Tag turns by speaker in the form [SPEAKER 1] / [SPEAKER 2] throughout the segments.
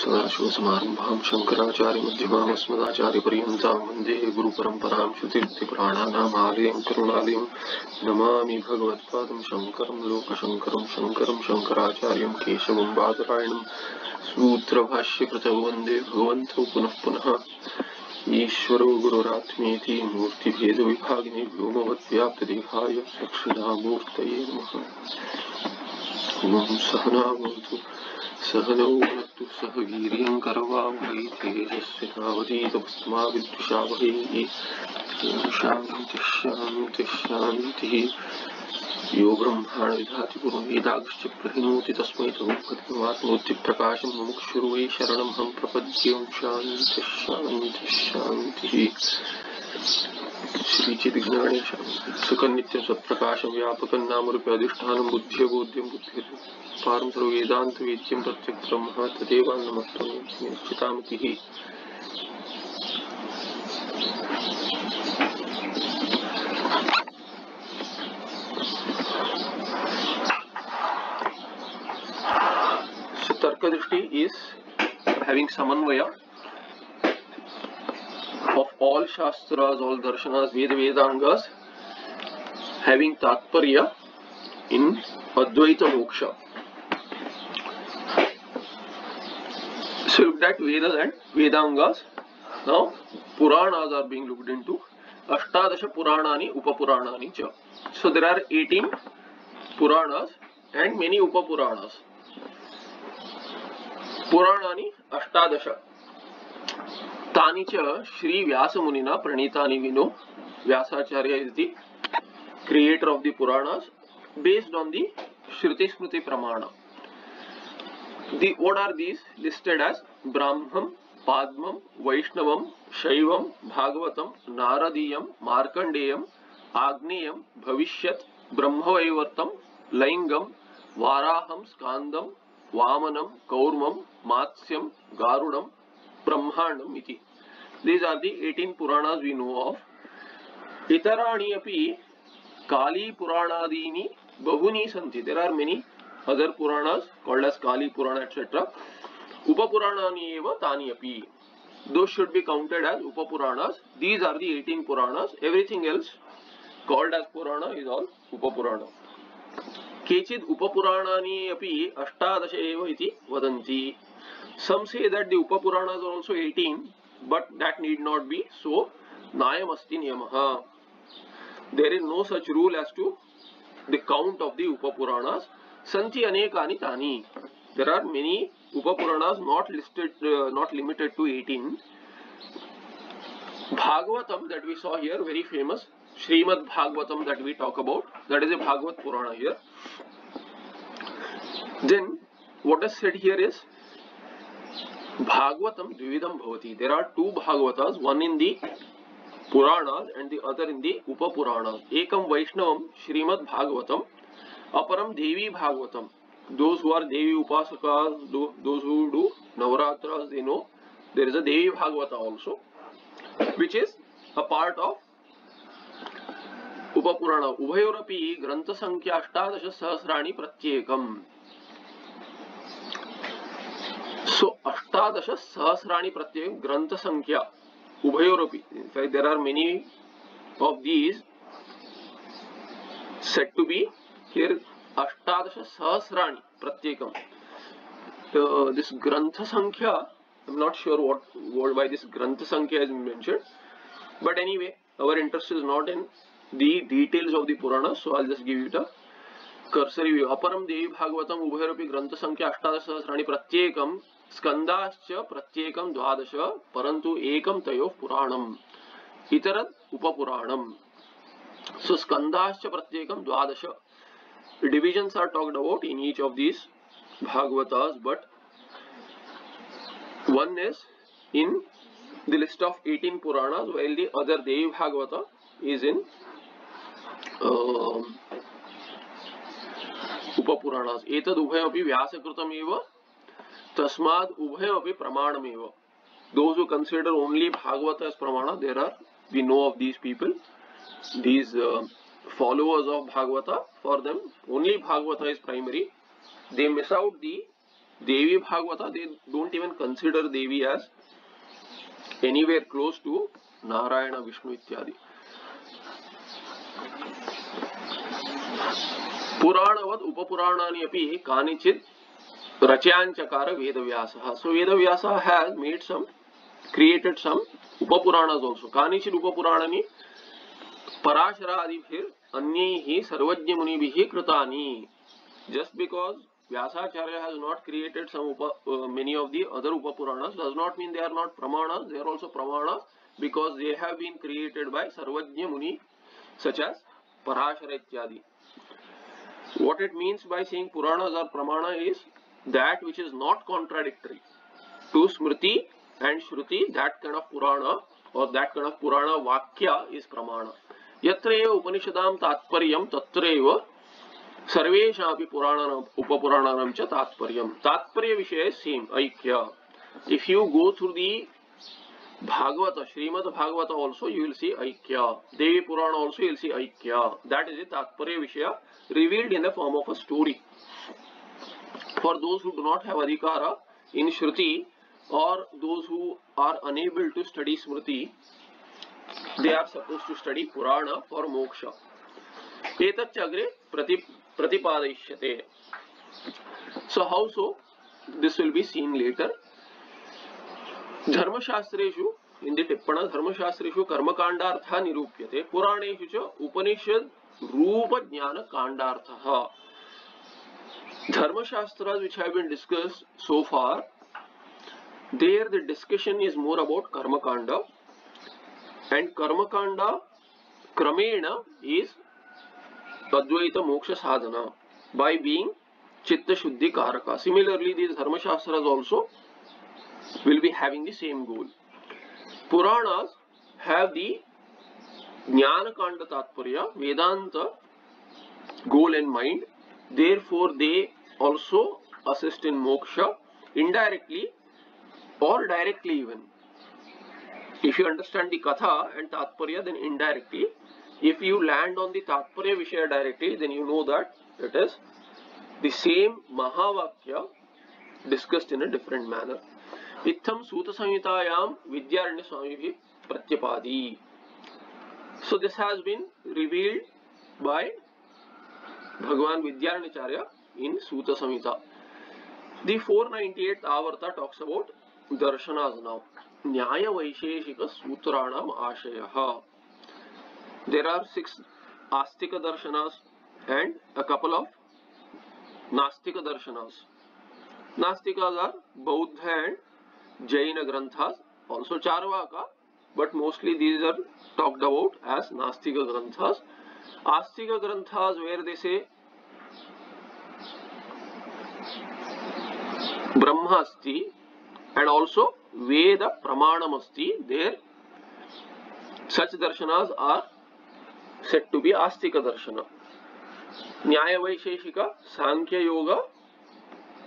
[SPEAKER 1] सदाशिव समारंभाम शंकराचार्य मध्यमाम अस्मदाचार्य वंदे गुरु परंपरा श्रुतिर्थि प्राणानाम आलयम करुणालयम नमामि भगवत्पादं शंकरं लोकशंकरं शंकरं शंकराचार्यं केशवं बादरायणं सूत्रभाष्यकृतौ वंदे भगवन्तौ पुनः पुनः ईश्वरो गुरुरात्मेति मूर्तिभेदविभागिनि व्योमवद्व्याप्तदेहाय सक्षिदामूर्तये नमः। ॐ सहना सहनौ भुनक्तु सह वीर्यं करवावहै तेजस्विनावधीतमस्माविद्विषावहै ॐ शान्तिः शान्तिः शान्तिः। यो ब्रह्माण विधाति पुरोवेदागश्च प्रहिणोति तस्मै तमुपद्मवात्मोति प्रकाशं मुमुक्षुर् वै शरणमहं प्रपद्ये शान्तिः शान्तिः शान्तिः। श्रीचिद्गणेश सुखनित्यं सत्प्रकाशं व्यापकं नामरूपे अधिष्ठानं बुद्ध्यबोध्यं बुद्धिः पारं सर्ववेदान्तवेद्यं प्रत्यक्ब्रह्म तदेवान्नमत्वं निश्चितामतिः। So Tarkadrishti is having samanvaya of all shastras, all darshanas, Veda Vedangas, having tatparya in Advaita Moksha. So looked at Vedas and Vedangas. Now Puranas are being looked into. Ashtadasha Puranani, Upapuranani cha. So there are 18 Puranas and many Upapuranas. पुराणानि अष्टादश తాని చ శ్రీ వ్యాసమునిన ప్రణీతాని విను Vyasacharya is the creator of the puranas based on the Shruti Smriti Pramana. The, what are these listed as Brahmam, Padmam, Vaishnavam, Shaivam, Bhagavatam, Naradiyam, Markandeyam, Agneyam, Bhavishyat, Brahmavaivartam, Laingam, Varaham, Skandam, Vamanam, Kaurmam, Matsyam, Garudam, Brahmanam iti. These are the 18 puranas we know of इतराणि अपि काली पुराणादीनि बहुनि सन्ति there are many other puranas called as kali purana etc upapuranaनि एव तानि अपि those should be counted as upapuranas these are the 18 puranas everything else called as purana is all upapurana केचित् उपपुराणानि अपि अष्टादश एव इति वदन्ति some say that the upapuranas are also 18 but that need not be so. Nayamasti niyamah there is no such rule as to the count of the upapuranas. Santi anekani tani. There are many upapuranas not listed uh, not limited to 18 bhagavatam that we saw here very famous. Srimad Bhagavatam that we talk about, that is a Bhagavat Purana here. Then, what is said here is Bhagavatam Dvividam Bhavati. There are two Bhagavatas, one in the Puranas and the other in the Upapuranas. Ekam Vaishnavam Srimad Bhagavatam, Aparam Devi Bhagavatam. Those who are Devi Upasakas, those who do Navaratras, they know there is a Devi Bhagavata also, which is a part of Upapurana. Ubhayorapi Grantha Sankhya Ashtadasha Sahasrani Pratyekam. अष्टादश सहस्राणि प्रत्येकम् सो अष्टादश सहस्राणि प्रत्येक ग्रन्थसङ्ख्या उभयोरपि there are many of these said to be here अष्टादश सहस्राणि प्रत्येकम् this grantha sankhya I am not sure what word by this grantha sankhya is mentioned but anyway our interest is not in the details of the Purana, so I'll just give it a cursory view अपरम देवी भागवत उभय ग्रंथ संख्या अष्टादश सहसराणि प्रत्येक स्कंदाश्च प्रत्येक द्वादश परंतु एकम तय पुराणम, इतर उपपुराणम। सो स्कंदाश्च प्रत्येक द्वादश। Divisions are talked about in each of these Bhagavata but one is in the list of 18 Puranas well the other Devi Bhagavata is in Upapurana एक उभय व्यासकृतम तस्मा उभय प्रमाणम those you consider only Bhagavata प्रमाण there are we know of these people these followers of Bhagavata for them only Bhagavata is primary they miss out the Devi Bhagavata they don't even consider Devi as anywhere close to Narayan Vishnu इत्यादि पुराणवत उपपुराणा कानिचि रचयांचकार Vedavyasa. So Vedavyasa has made some created some Upapurana also कानिचि उपपुराण पराशरादि अन्य सर्वज्ञ मुनि कृता just because Vyasacharya has not created some उप many of the other Upapurana does not mean they are not प्रमाण दे आर ऑल्सो प्रमाण because they have been created by सर्वज्ञ मुनि सच एज पराशर इत्यादि। What it means by saying Puranas are Pramana is that which is not contradictory to Smriti and Shruti, that kind of Purana or that kind of Purana Vakya is Pramana. यत्र एव उपनिषदां तात्पर्यं तत्र एव सर्वेषामपि पुराणानाम् उपपुराणानां च तात्पर्यं तात्पर्यविषये सेम् ऐक्य if you go through the Bhagavata Shrimad Bhagavata also you will see aikya devi purana also you will see aikya that is the tatparya vishaya revealed in the form of a story for those who do not have adhikara in shruti or those who are unable to study smriti they are supposed to study purana for moksha एतच्च अग्रे प्रति प्रतिपादयिष्यते so how so this will be seen later धर्मशास्त्रेषु in the टिप्पण धर्मशास्त्रेषु कर्मकाण्डार्थः निरूप्यते पुराणेषु च उपनिषद रूप ज्ञान काण्डार्थः धर्मशास्त्रास which have been discussed so far there the discussion is more about karmakanda and karmakanda kramena is advaita moksha sadhana by being chitta shuddhi karaka similarly these dharma shastras also will be having the same goal. Puranas have the jnana kanda tatparya vedanta goal in mind. Therefore they also assist in moksha indirectly or directly even. If you understand the katha and tatparya then indirectly. If you land on the Tatparya Vishaya directly, then you know that it is the same Mahavakya discussed in a different manner. इत्थम सूत संहितायाम विद्यारण्य स्वामी भी प्रत्यपादी so this has been revealed by Bhagavan Vidyaranyacharya in Suta Samhita. The 498th Avarta talks about darshanas now. Nyaya Vaisheshika Sutranam Ashayaha. There are six Astika darshanas and a couple of Nastika darshanas. Nastikas are Bauddha and Jain granthas also Charvaka but mostly these are talked about as nastika granthas. Astika ग्रंथास where दे से ब्रह्मास्ति and also वेद प्रमाणम अस्ति। देर सच दर्शनास are set आस्तिक दर्शन न्याय वैशेषिक, सांख्य योग,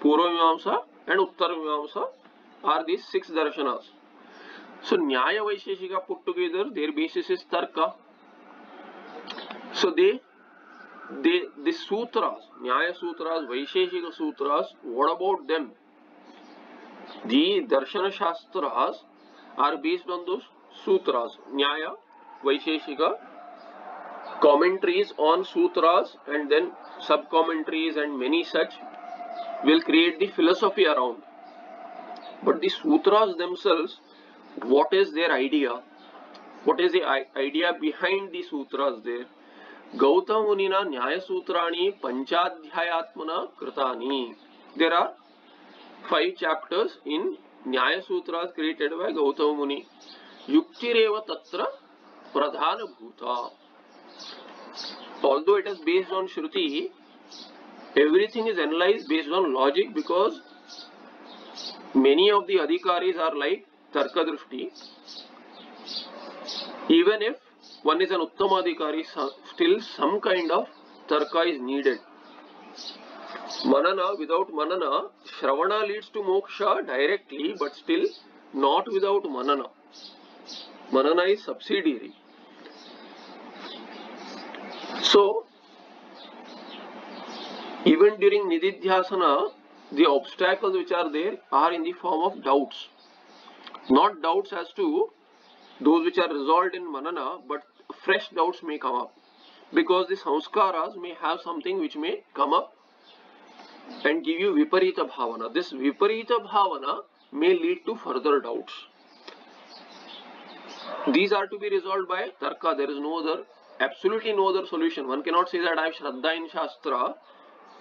[SPEAKER 1] पूर्व मीमांसा and उत्तर मीमांसा। Are these six darshanas. So Nyaya Vaisheshika put together, their basis is Tarka. So they, they, the sutras, Nyaya Sutras, Vaisheshika Sutras, what about them? The Darshana Shastras are based on those sutras, Nyaya, Vaisheshika, commentaries on sutras and then sub commentaries and many such will create the philosophy around. But the sutras themselves, what is their idea? What is the idea behind the sutras there? Gautama Munina Nyaya Sutrani Panchadhyayatmana Kritani. There are five chapters in Nyaya Sutras created by Gautama Muni. Yuktireva Tatra Pradhana Bhuta. although it is based on Shruti, everything is analyzed based on logic because many of the adhikaris are like Tarka Drishti. Even if one is an Uttama adhikari, still some kind of Tarka is needed. Manana, without Manana, Shravana leads to Moksha directly, but still not without Manana. Manana is subsidiary. So, even during Nididhyasana, the obstacles which are there are in the form of doubts. Not doubts as to those which are resolved in manana, but fresh doubts may come up. Because the samskaras may have something which may come up and give you viparita bhavana. This viparita bhavana may lead to further doubts. These are to be resolved by tarka. There is no other, absolutely no other solution. One cannot say that I have shraddha in shastra.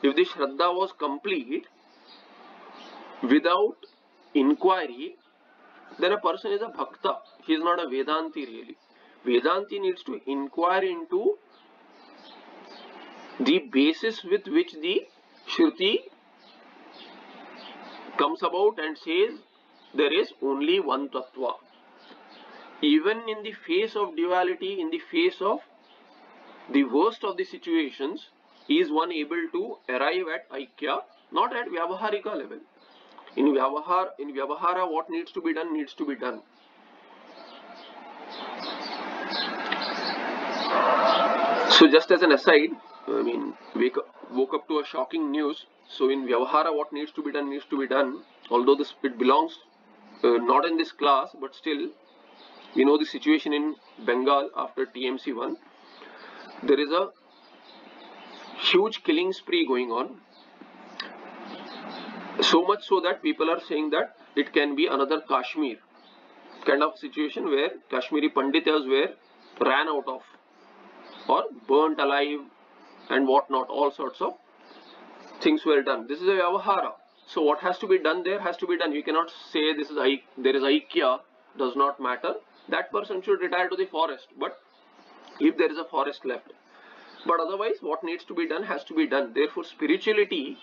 [SPEAKER 1] If the shraddha was complete without inquiry, then a person is a bhakta. He is not a Vedanti really. Vedanti needs to inquire into the basis with which the Shruti comes about and says there is only one tattva. Even in the face of duality, in the face of the worst of the situations, is one able to arrive at Aikya, not at Vyavaharika level. In Vyavahar, in Vyavahara, what needs to be done needs to be done. So just as an aside, I mean, wake up, woke up to a shocking news. So in Vyavahara, what needs to be done needs to be done. Although this it belongs uh, not in this class, but still, we know the situation in Bengal after TMC won. There is a huge killing spree going on. So much so that people are saying that it can be another Kashmir kind of situation where Kashmiri Panditas were ran out of or burnt alive and whatnot, all sorts of things were done. This is a Vyavahara. So what has to be done there has to be done. You cannot say this is there is Aikya, does not matter. That person should retire to the forest. But if there is a forest left. But otherwise what needs to be done has to be done. Therefore spirituality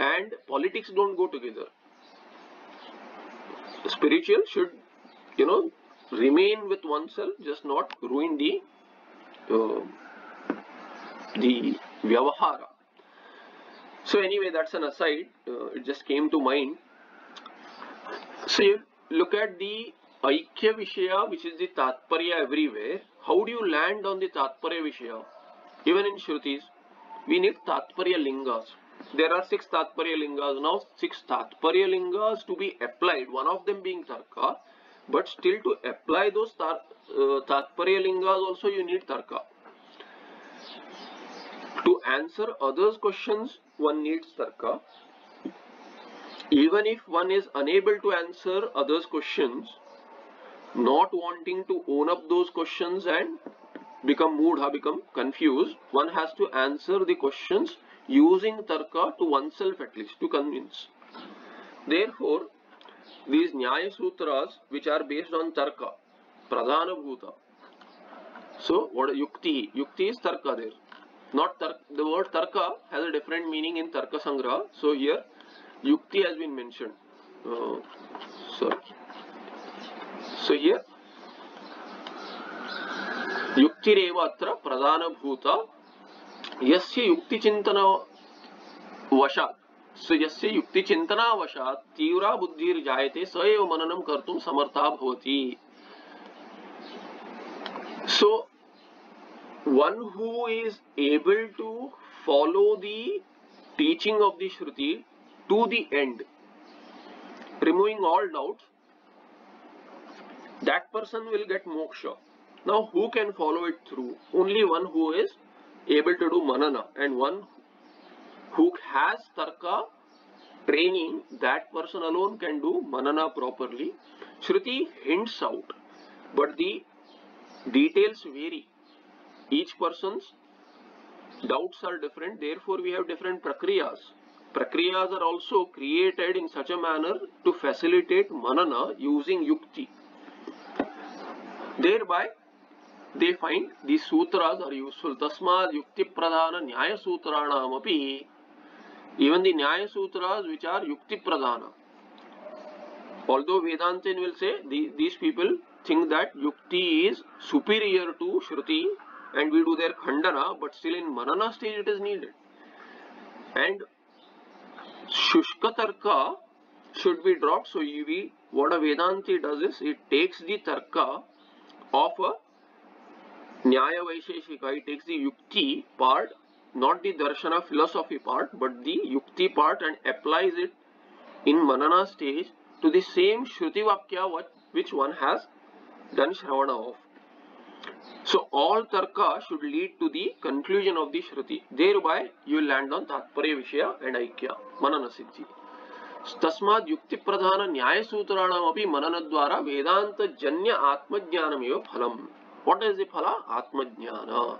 [SPEAKER 1] and politics don't go together. Spiritual should, you know, remain with oneself, just not ruin the uh, the Vyavahara. So anyway, that's an aside. Uh, it just came to mind. So you look at the Aikya Vishaya, which is the Tatparya everywhere. How do you land on the Tatparya Vishaya? Even in Shrutis, we need Tatparya Lingas. There are six Tatparya Lingas. Now, six Tatparya Lingas to be applied, one of them being Tarka. But still to apply those tar, uh, Tatparya Lingas also you need Tarka. To answer others' questions, one needs Tarka. Even if one is unable to answer others' questions, not wanting to own up those questions and become moodha, become confused, one has to answer the questions using tarka to oneself at least to convince. Therefore, these Nyaya Sutras which are based on tarka, pradhana bhuta. So, what yukti? Yukti is tarka there. Not tar The word tarka has a different meaning in tarka sangraha. So here, yukti has been mentioned. Uh, so, here, yukti reva atra pradhana bhuta युक्ति चिंतन वशात यस्य युक्ति चिंतना वशात तीव्रा बुद्धि जायते सव मननम कर समर्था होती so one who is able to follow the teaching of the shruti to the end removing all doubt that person will get moksha now who can follow it through only one who is able to do manana and one who has tarka training, that person alone can do manana properly. Shruti hints out, but the details vary. Each person's doubts are different, therefore we have different prakriyas. Prakriyas are also created in such a manner to facilitate manana using yukti. Thereby they find these sutras are useful. Tasmad Yukti Pradhana Nyaya Sutranam api even the Nyaya Sutras which are Yukti Pradhana. Although Vedantin will say the, these people think that Yukti is superior to Shruti and we do their Khandana but still in Manana stage it is needed. And Shushka Tarka should be dropped. So we, what a Vedanti does is it takes the Tarka of a Nyaya Vaisheshika it takes the yukti part not the darshan of philosophy part but the yukti part and applies it in manana stage to the same shruti vakya which one has done shravana of so all tarka should lead to the conclusion of the shruti. Thereby you land on tatparya vishaya and ऐक्य, मनन सिद्धि. तस्मा युक्ति प्रधान न्याय सूत्राणी मनन द्वारा वेदांत जन्य आत्मज्ञानमे फलम. What is the phala? Atmajnana,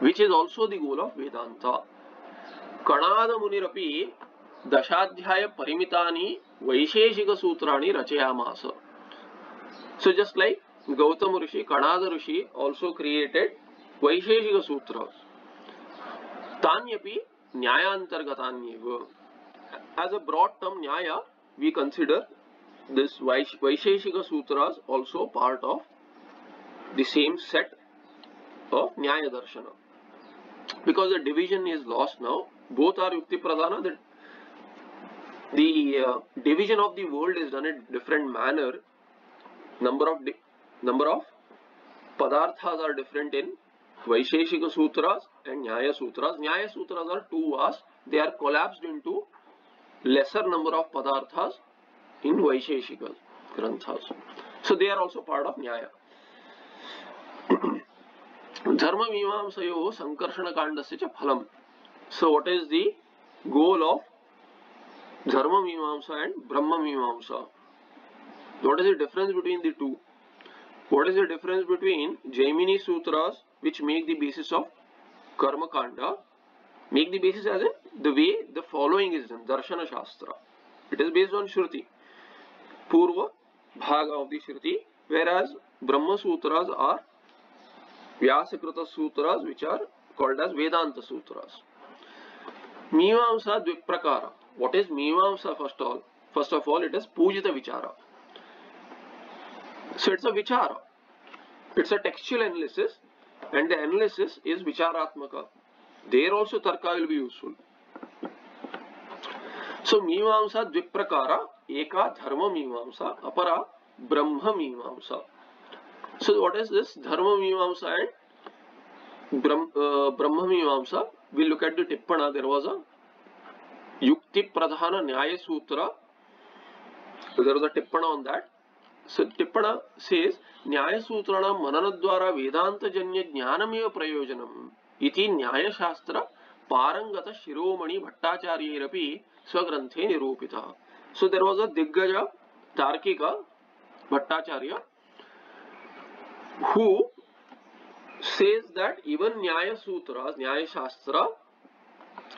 [SPEAKER 1] which is also the goal of Vedanta. Kanada Munirapi Dashadhyaya Parimitani Vaisheshika Sutrani Rachayamasa. So just like Gautama Rishi, Kanada Rishi also created Vaisheshika Sutras. Tanyapi Nyayantargatanyev. As a broad term Nyaya, we consider this Vaisheshika Sutras also part of the same set of Nyaya Darshana. Because the division is lost now, both are Yukti Pradhana, the, the uh, division of the world is done in different manner. Number of number of padarthas are different in Vaisheshika Sutras and Nyaya Sutras. Nyaya Sutras are too vast, they are collapsed into lesser number of padarthas in Vaisheshika Granthas. So they are also part of Nyaya. धर्म मीमांसयो संकर्षण कांडस्य च फलम what is the goal of dharma mimamsa and brahma mimamsa what is the difference between the two what is the difference between jaimini sutras which make the basis of karma kanda make the basis as in the way the following is done darshana shastra it is based on shruti purva bhaga of the shruti whereas brahma sutras are Vyasakrita Sutras which are called as Vedanta Sutras. Mimamsa Dviprakara. What is Mimamsa first of all? First of all, it is Pujita Vichara. So it's a Vichara. It's a textual analysis and the analysis is Vicharatmaka. There also Tarka will be useful. So Mimamsa Dviprakara, Eka Dharma Mimamsa, Apara Brahma Mimamsa. So what is this Dharma Mimamsa and Brahm, uh, Brahma Mimamsa? We look at the Tippana. There was a Yukti Pradhana Nyaya Sutra. so There was a Tippana on that. So Tippana says Nyaya Sutrana Manana Dwara Vedanta Janya Jnanameva Prayojanam Iti Nyaya Shastra Parangata Shiromani Bhattacharya Swagranthi Nirupita. So there was a Diggaja Tarkika Bhattacharya who says that even Nyaya Sutras, Nyaya Shastra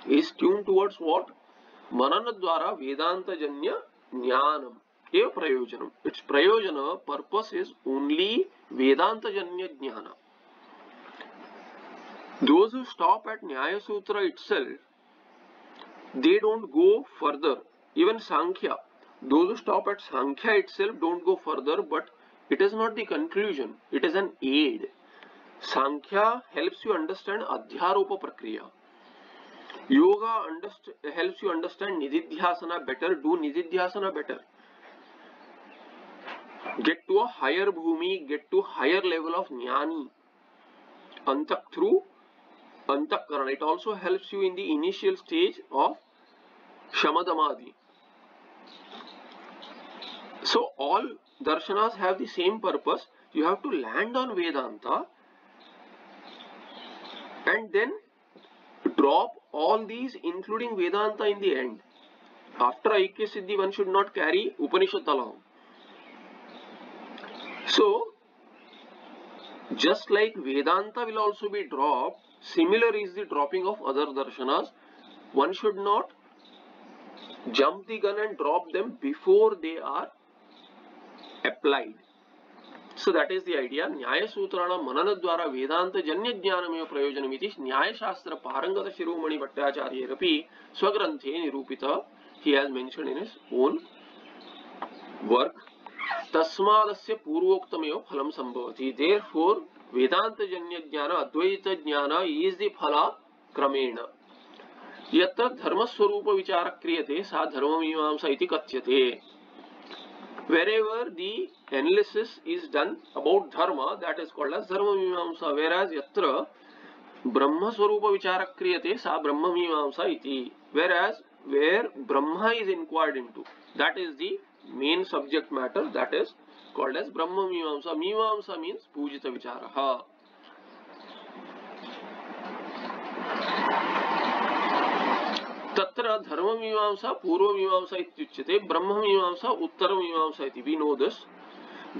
[SPEAKER 1] is tuned towards what? Manana Dwara Vedanta Janya Jnanam. Eva Prayojanam. Its Prayojana purpose is only Vedanta Janya Jnana. Those who stop at Nyaya Sutra itself, they don't go further. Even Sankhya, those who stop at Sankhya itself don't go further, but it is not the conclusion, it is an aid. Sankhya helps you understand Adhyaropa Prakriya. Yoga helps you understand Nididhyasana better, do Nididhyasana better. Get to a higher bhumi, get to higher level of jnani. Antak through Antakarana. It also helps you in the initial stage of Shamadamadi. So all darshanas have the same purpose. You have to land on Vedanta and then drop all these including Vedanta in the end. After Aikya Siddhi one should not carry Upanishad along. So just like Vedanta will also be dropped, similar is the dropping of other darshanas. One should not jump the gun and drop them before they are applied. So that is the idea. Nyaya Sutrana Manana Dwara Vedanta Janya Jnanameva Prayojanamiti Nyaya Shastra Parangata Shiromani Bhattacharya Rapi Swagranthe Nirupita he has mentioned in his own work. तस्मादस्य पूर्वोक्तमेव फलं संभवति therefore वेदांत जन्य ज्ञान अद्वैत ज्ञान is the फला क्रमेण यत्र धर्म स्वरूप विचार क्रियते सा धर्म मीमांसा इति कथ्यते wherever the analysis is done about dharma that is called as dharma mimamsa whereas yatra brahma swarupa vichara kriyate sa brahma mimamsa iti whereas where Brahma is inquired into. That is the main subject matter that is called as Brahma Mimamsa. Mimamsa means Pujita Vicharaha. तत्र धर्ममीमांसा पूर्वमीमांसा इत्युच्यते ब्रह्ममीमांसा उत्तरमीमांसा इति we know this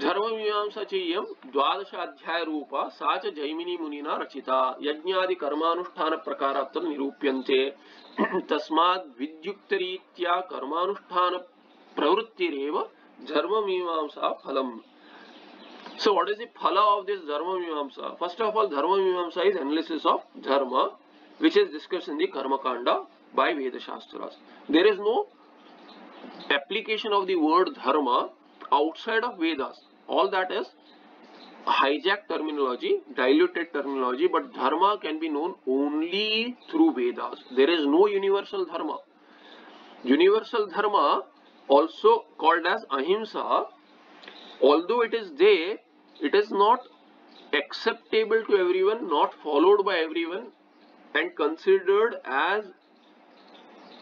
[SPEAKER 1] धर्ममीमांसा च इयं द्वादशाध्यायरूपा सा च जैमिनिमुनिना रचिता यज्ञादिकर्मानुष्ठानप्रकारात् निरूप्यन्ते। तस्मात् विद्युक्तरीत्या कर्मानुष्ठानप्रवृत्तिरेव धर्ममीमांसा फलम्। So what is the phala of this Dharma Mimamsa? First of all, Dharma Mimamsa is analysis of Dharma, which is discussed in the Karma Kanda by Veda Shastras. There is no application of the word Dharma outside of Vedas. All that is hijacked terminology, diluted terminology, but Dharma can be known only through Vedas. There is no universal Dharma. Universal Dharma, also called as Ahimsa, although it is there, it is not acceptable to everyone, not followed by everyone, and considered as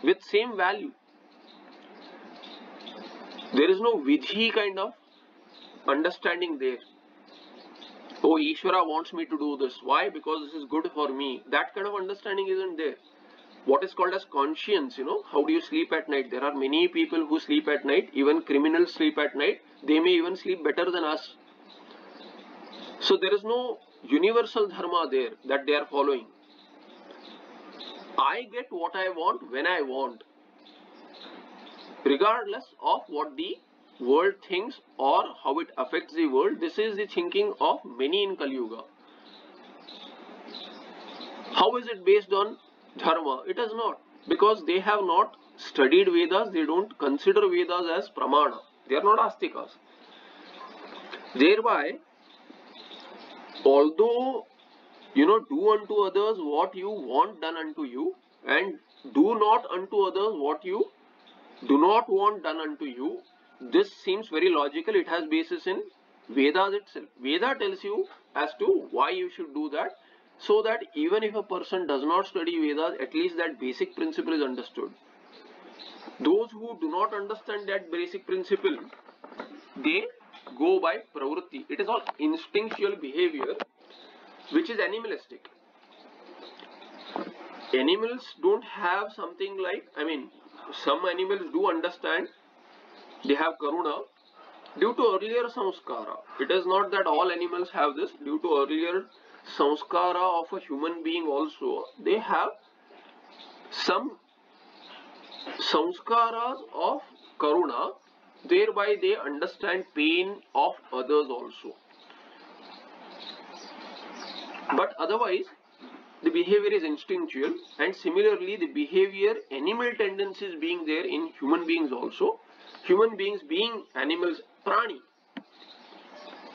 [SPEAKER 1] with same value. There is no vidhi kind of understanding there. Oh, Ishvara wants me to do this. Why? Because this is good for me. That kind of understanding isn't there. What is called as conscience, you know, how do you sleep at night? There are many people who sleep at night, even criminals sleep at night. They may even sleep better than us. So there is no universal dharma there that they are following. I get what I want when I want, regardless of what the world thinks or how it affects the world. This is the thinking of many in Kali Yuga. How is it based on dharma? It is not because they have not studied Vedas. They don't consider Vedas as pramana. They are not astikas. Thereby, although you know do unto others what you want done unto you and do not unto others what you do not want done unto you. This seems very logical. It has basis in vedas itself. Veda tells you as to why you should do that so that even if a person does not study vedas at least that basic principle is understood. Those who do not understand that basic principle they go by pravritti it is all instinctual behavior which is animalistic. Animals don't have something like, I mean, some animals do understand, they have karuna due to earlier samskara. It is not that all animals have this, due to earlier samskara of a human being also, they have some samskaras of karuna, thereby they understand pain of others also but otherwise the behavior is instinctual and similarly the behavior animal tendencies being there in human beings also. Human beings being animals prani.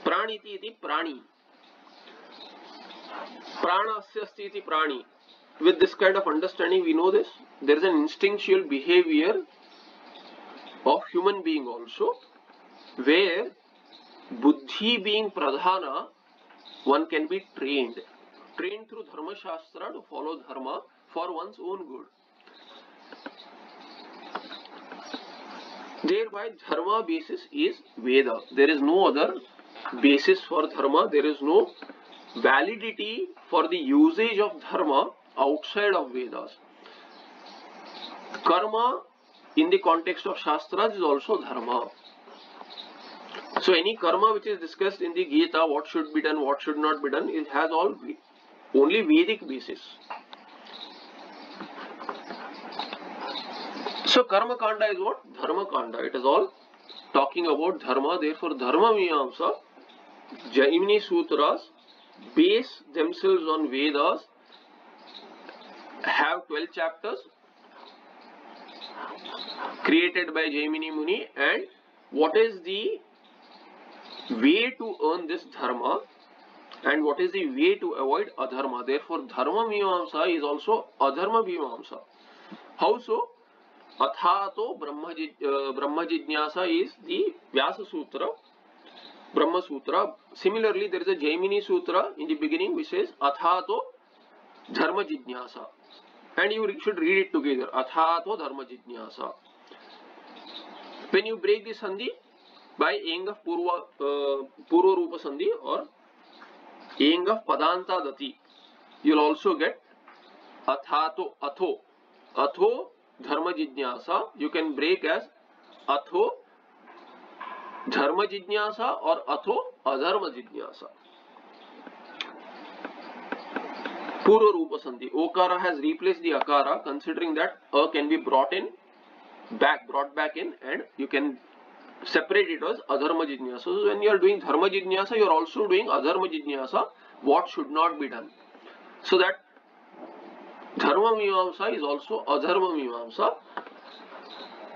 [SPEAKER 1] Praniti iti prani. Pranasya iti prani. With this kind of understanding we know this. There is an instinctual behavior of human being also where buddhi being pradhana one can be trained trained through dharma shastra to follow dharma for one's own good. Thereby dharma basis is veda. There is no other basis for dharma. There is no validity for the usage of dharma outside of vedas. Karma in the context of shastras is also dharma so any karma which is discussed in the Gita, what should be done, what should not be done, it has all only Vedic basis. So karma kanda is what? Dharma kanda. It is all talking about dharma. Therefore dharma miyamsa, Jaimini sutras base themselves on Vedas, have 12 chapters created by Jaimini Muni and what is the way to earn this dharma and what is the way to avoid adharma. Therefore, dharma mimamsa is also adharma mimamsa. How so? Athato Brahma, uh, Brahma is the Vyasa Sutra, Brahma Sutra. Similarly, there is a Jaimini Sutra in the beginning which says Athato Dharma Jijnasa. and you should read it together. Athato dharma jijnasa. When you break the sandhi by eng of purva uh, purva rupa sandhi or eng of padanta dati you'll also get athato atho atho dharma jijnyasa you can break as atho dharma jijnyasa or atho adharma jijnyasa purva rupa sandhi okara has replace the akara considering that a can be brought in back brought back in and you can separate it as Adharma Jijnasa. So when you are doing Dharma Jijnasa, you are also doing Adharma Jijnasa, what should not be done. So that Dharma Mimamsa is also Adharma Mimamsa.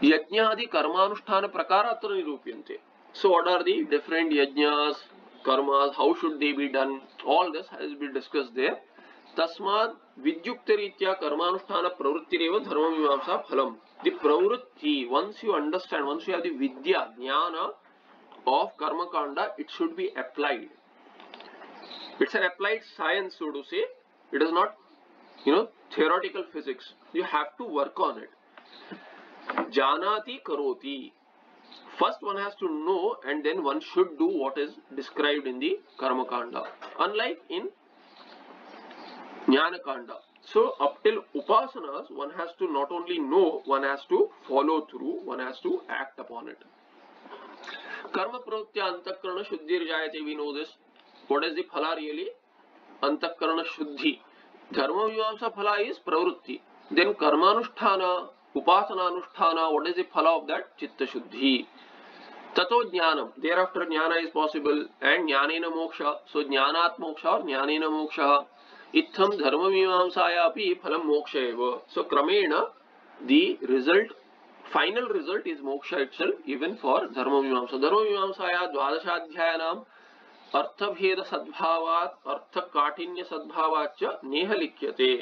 [SPEAKER 1] Yajna karmanusthana prakara atra nirupyante. So what are the different yajnas, karmas, how should they be done? All this has been discussed there. तस्मात् विद्युक्त रीत्या कर्मानुष्ठान प्रवृत्तिरेव धर्म Mimamsa phalam the pravritti once you understand once you have the vidya jnana of karma kanda it should be applied it's an applied science so to say it is not you know theoretical physics you have to work on it janati karoti first one has to know and then one should do what is described in the karma kanda unlike in Jnana Kanda. So up till Upasanas, one has to not only know, one has to follow through, one has to act upon it. Karma Pravatya Antakarana Shuddhir Jayate, we know this. What is the phala really? Antakarana Shuddhi. Dharma Vimamsa phala is Pravrutti. Then Karmanusthana, Upasana Anusthana, what is the phala of that? Chitta Shuddhi. Tato Jnanam. Thereafter Jnana is possible and Jnanena Moksha. So Jnanat Moksha or Jnanena Moksha. इत्थम धर्म मीमांसाया फल मोक्ष so क्रमेण the result final result is moksha even for dharma Mimamsa dharma मीमांसाया द्वादशाध्यायानां अर्थ भेद सद्भावात् अर्थ काठिन्य सद्भावाच्च नेह लिख्यते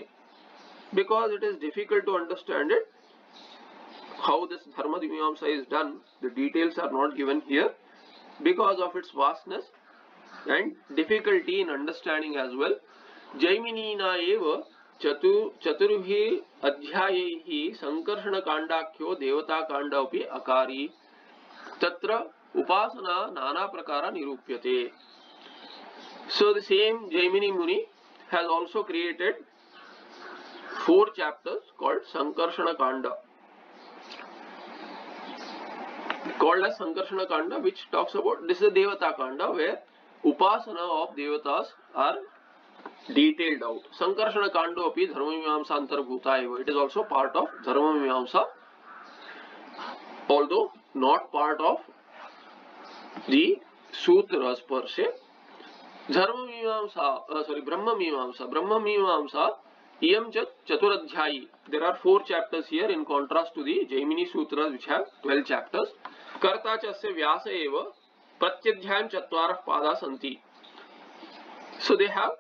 [SPEAKER 1] because it is difficult to understand it how this Dharma Mimamsa is done the details are not given here because of its vastness and difficulty in understanding as well Jaimini एव चतु, चतुर्भिः अध्यायैः संकर्षणकाण्डाख्यो देवताकाण्डोऽपि अकारि। तत्र उपासना नानाप्रकार निरूप्यते। So the same Jaimini muni has also created four chapters called Sankarshanakanda called as Sankarsana Kanda which talks about, this is a Devata Kanda where Upasana of Devatas detailed out. Sankarshana Kando api Dharma Mimamsa Antarbhuta eva. It is also part of Dharma Mimamsa, although not part of the Sutras per se. Dharma Mimamsa, uh, sorry, Brahma Mimamsa. Brahma Mimamsa, Iyam Chat Chaturadhyayi. There are four chapters here in contrast to the Jaimini Sutras which have 12 chapters. कर्ता च अस्य व्यास एव प्रत्यध्यायं चत्वारः पादा सन्ति so they have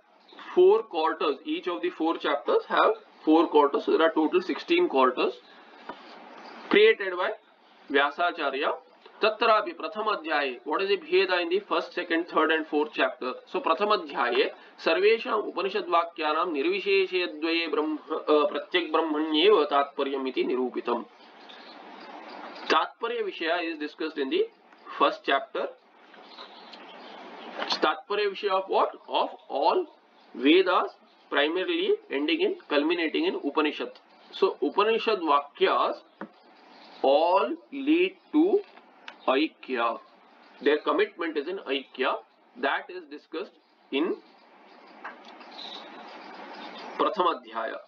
[SPEAKER 1] four quarters. Each of the four chapters have four quarters. So there are total 16 quarters created by Vyasacharya. Tatrapi Prathamadhyaye. What is the Bheda in the first, second, third and fourth chapter? So Prathamadhyaye Sarvesham Upanishad Vakyanam Nirvisheshe Dvaye uh, Pratyak Brahmanyeva Tatparyamiti Nirupitam. Tatparya Vishaya is discussed in the first chapter. Tatparya Vishaya of what? Of all Vedas primarily ending in culminating in Upanishad. So Upanishad Vakyas all lead to Aikya. Their commitment is in Aikya. That is discussed in Prathamadhyaya.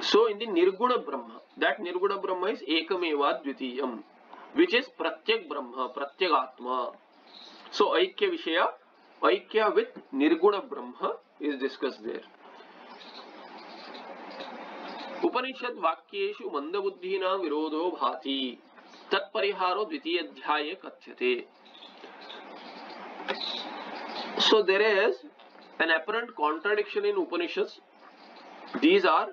[SPEAKER 1] So in the Nirguna Brahma, that Nirguna Brahma is Ekameva Dvitiyam, which is Pratyak Brahma, Pratyak Atma. So Aikya Vishaya Aikya with Nirguna Brahma is discussed there. उपनिषद वाक्येषु मंदबुद्धीनां विरोधो भाति तत्परिहारो द्वितीय अध्याये कथ्यते so there is an apparent contradiction in upanishads these are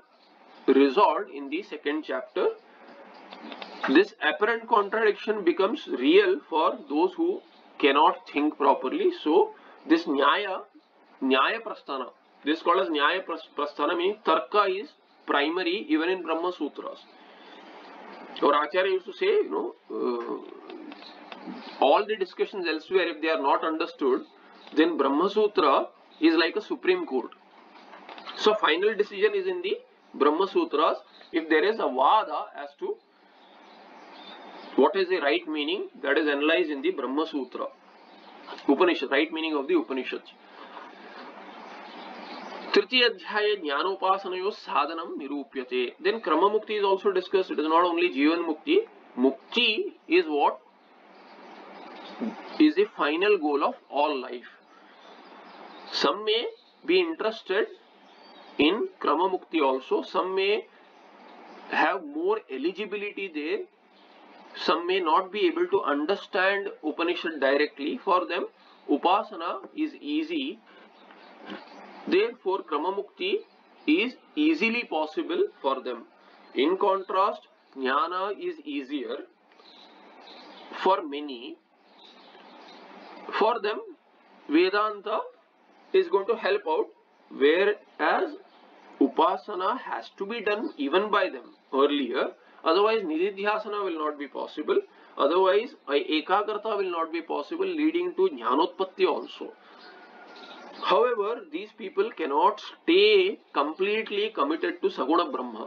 [SPEAKER 1] resolved in the second chapter this apparent contradiction becomes real for those who cannot think properly so This Nyaya, Nyaya Prasthana, this called as Nyaya Prasthana meaning Tarka is primary even in Brahma Sutras. Our Acharya used to say, you know, uh, all the discussions elsewhere, if they are not understood, then Brahma Sutra is like a supreme court. So final decision is in the Brahma Sutras. If there is a vada as to what is the right meaning, that is analyzed in the Brahma Sutra. Upanishad right meaning of the Upanishad तृतीय अध्याय ज्ञानोपासनयो साधन निरूप्यते then krama mukti is also discuss it is not only jivan mukti mukti is what is the final goal of all life some may be interested in krama mukti also some may have more eligibility there some may not be able to understand Upanishad directly. For them, Upasana is easy. Therefore, Krama Mukti is easily possible for them. In contrast, Jnana is easier for many for them vedanta is going to help out whereas upasana has to be done even by them earlier otherwise nididhyasana will not be possible otherwise ekagrata will not be possible leading to jnanotpatti also however these people cannot stay completely committed to saguna brahma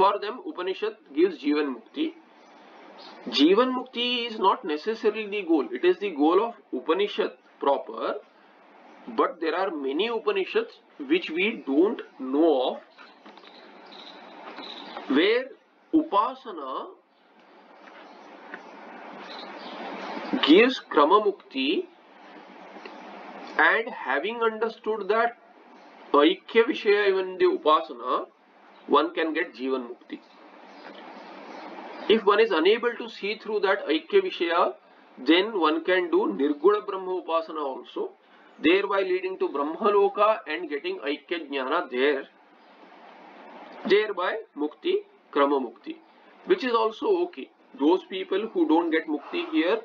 [SPEAKER 1] for them upanishad gives jivan mukti Jivan Mukti is not necessarily the goal. It is the goal of Upanishad proper. But there are many Upanishads which we don't know of where Upasana gives Krama Mukti and having understood that Aikya Vishaya even the Upasana, one can get Jivan Mukti. If one is unable to see through that Aikya Vishaya, then one can do Nirguna Brahma Upasana also, thereby leading to Brahmaloka and getting Aikya Jnana there, thereby Mukti, Krama Mukti, which is also okay. Those people who don't get Mukti here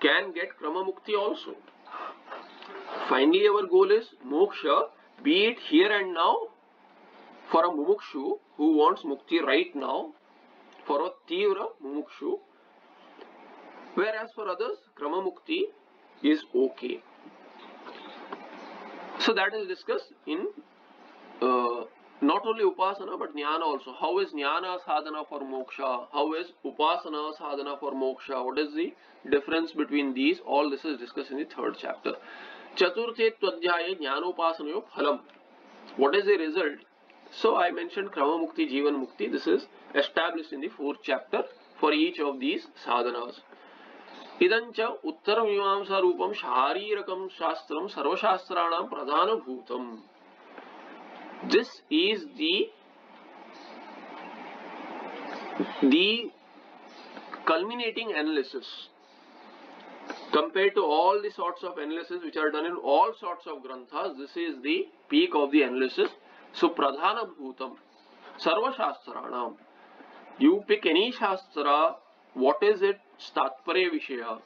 [SPEAKER 1] can get Krama Mukti also. Finally, our goal is Moksha, be it here and now for a Mumukshu who wants Mukti right now for a Tivra Mumukshu, whereas for others, Krama Mukti is okay. So that is discussed in uh, not only Upasana but Jnana also. How is Jnana sadhana for moksha? How is Upasana sadhana for moksha? What is the difference between these? All this is discussed in the third chapter. Chaturthe Twadhyaye Jnanopasanayo Phalam. What is the result? So I mentioned Krama Mukti, Jivan Mukti. This is established in the fourth chapter for each of these sadhanas. इदञ्च उत्तरमीमांसारूपं शारीरकं शास्त्रं सर्वशास्त्राणां प्रधानभूतम् this is the the culminating analysis compared to all the sorts of analysis which are done in all sorts of granthas. This is the peak of the analysis. So pradhana bhutam sarva shastranam you pick any shastra what is it tatparya vishaya?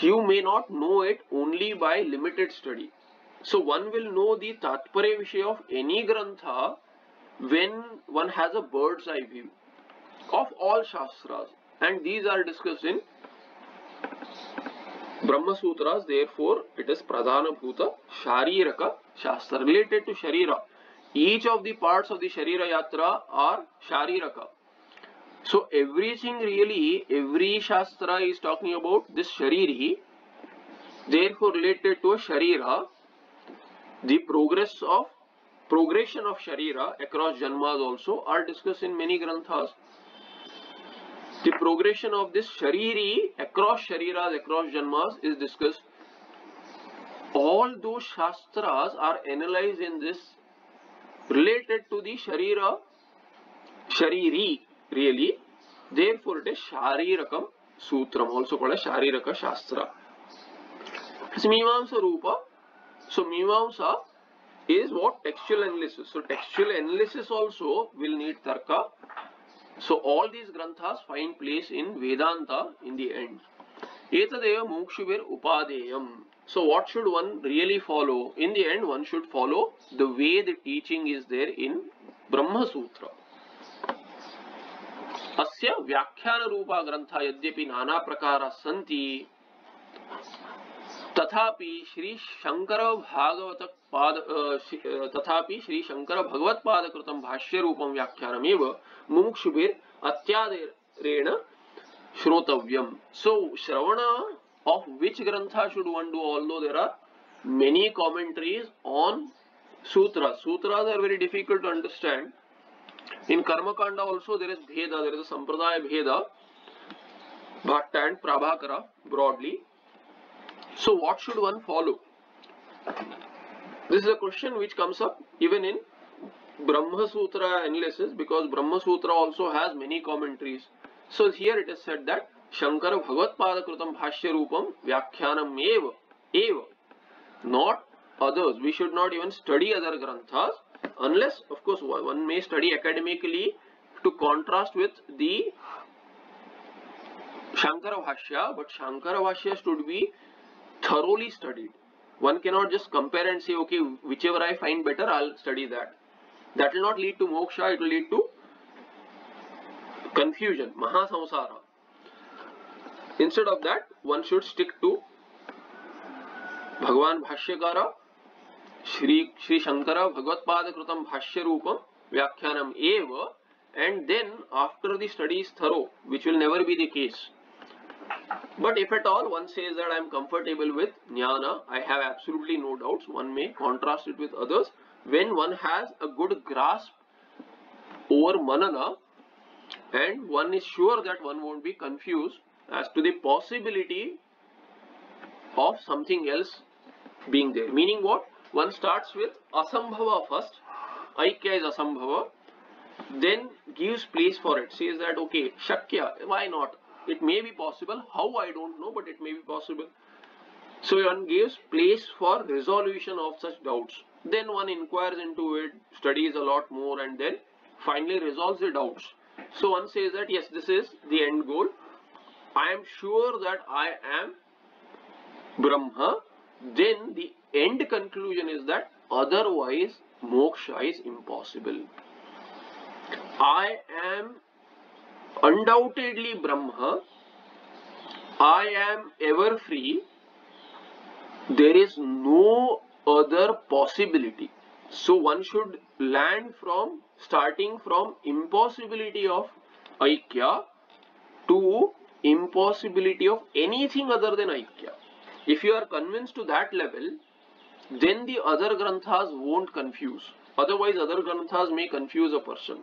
[SPEAKER 1] You may not know it only by limited study so one will know the tatparya vishaya of any grantha when one has a bird's eye view of all shastras. And these are discussed in Brahma Sutras. Therefore it is Pradhana Bhuta Shariraka Shastra related to Sharira. Each of the parts of the Sharira Yatra are Shariraka. So everything really every Shastra is talking about this Shariri. Therefore related to Sharira the progress of progression of Sharira across Janmas also are discussed in many Granthas. The progression of this Shariri across Shariras, across Janmas is discussed. All those Shastras are analyzed in this related to the Sharira, Shariri really. Therefore it is Sharirakam Sutram also called as Shariraka Shastra. It's Rupa so Mimamsa is what textual analysis. So textual analysis also will need Tarka. So all these granthas find place in Vedanta in the end. Etadeva Mokshuvir Upadeyam. So what should one really follow? In the end, one should follow the way the teaching is there in Brahma Sutra. अस्य व्याख्यान रूपा ग्रंथ यद्यपि नाना प्रकार सन्ति तथापि श्री शंकर भागवत पाद तथापि श्री शंकर भगवत पाद कृतम भाष्य रूपम व्याख्यानमेव मुमुक्षुभिर अत्यादिरेण श्रोतव्यम। सो श्रवण ऑफ़ विच ग्रंथ should one do although there are many commentaries on sutra sutra are very difficult to understand in karmakanda also there is bheda there is sampradaya bheda Bhatta and Prabhakara broadly So what should one follow? This is a question which comes up even in Brahma Sutra analysis because Brahma Sutra also has many commentaries. So here it is said that Shankara Bhagatpada Kritam Bhashya Rupam Vyakhyanam Eva Eva not others. We should not even study other Granthas unless of course one may study academically to contrast with the Shankara Bhashya but Shankara Bhashya should be thoroughly studied. One cannot just compare and say okay whichever i find better i'll study that. That will not lead to moksha it will lead to confusion mahasamsara. Instead of that, one should stick to Bhagwan Bhashyakara, Shri, Shankara Bhagavad Kritam Bhashya Rupam Vyakhyanam Eva and then after the study is thorough, which will never be the case. But if at all one says that I am comfortable with Jnana, I have absolutely no doubts, one may contrast it with others. When one has a good grasp over Manana and one is sure that one won't be confused, as to the possibility of something else being there. Meaning what? One starts with asambhava first, aikya is asambhava, then gives place for it, says that okay, shakya, why not? It may be possible, how I don't know, but it may be possible. So one gives place for resolution of such doubts. Then one inquires into it, studies a lot more, and then finally resolves the doubts. So one says that yes, this is the end goal. I am sure that I am Brahma, then the end conclusion is that otherwise moksha is impossible. I am undoubtedly Brahma, I am ever free, there is no other possibility. So one should land from starting from impossibility of Aikya to impossibility of anything other than Aikya. If you are convinced to that level, then the other granthas won't confuse. Otherwise, other granthas may confuse a person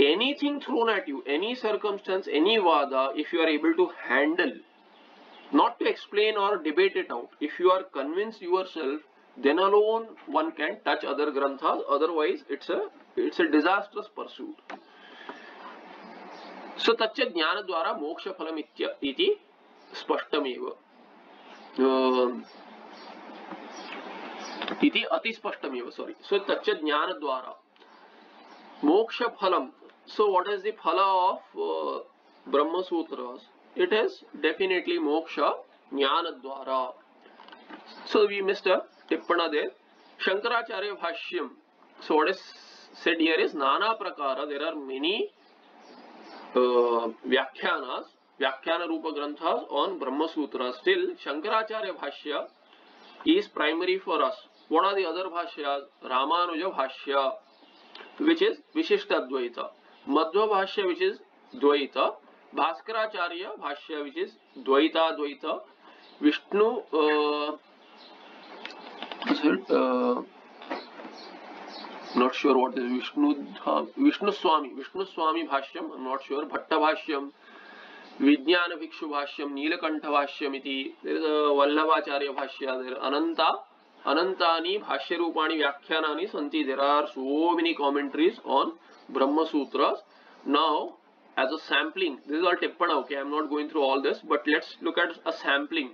[SPEAKER 1] Anything thrown at you, any circumstance, any vada, if you are able to handle, not to explain or debate it out, if you are convinced yourself, then alone one can touch other granthas. Otherwise, it's a it's a disastrous pursuit. सो तच्च ज्ञान द्वारा मोक्ष फलम इति स्पष्टमेव इति अति स्पष्टमेव sorry so तच्च ज्ञान द्वारा मोक्ष फलम so what is the phala of Brahma Sutra it is definitely moksha ज्ञान द्वारा so we mister टिप्पण they Shankaracharya bhashyam so what is said here is nana prakara there are many व्याख्यानास व्याख्यान रूप ग्रंथास on ब्रह्म सूत्र स्टिल शंकराचार्य भाष्य is primary for us what are the other bhashyas ramanuja bhashya which is vishishta advaita मध्व भाष्य which is द्वैत। भास्कराचार्य, भाष्य which is dvaita dvaita Vishnu not sure what is Vishnu हाँ, Vishnu Swami Vishnu Swami भाष्यम not sure Bhatta भाष्यम Vijnana Bhikshu भाष्यम Neelkanth भाष्यम Vallabhacharya भाष्य अनंता। अनंतानी भाष्य रूपाणी व्याख्यानानी संति there are so many commentaries on Brahma Sutras now as a sampling this is all tippana okay I'm not going through all this but let's look at a sampling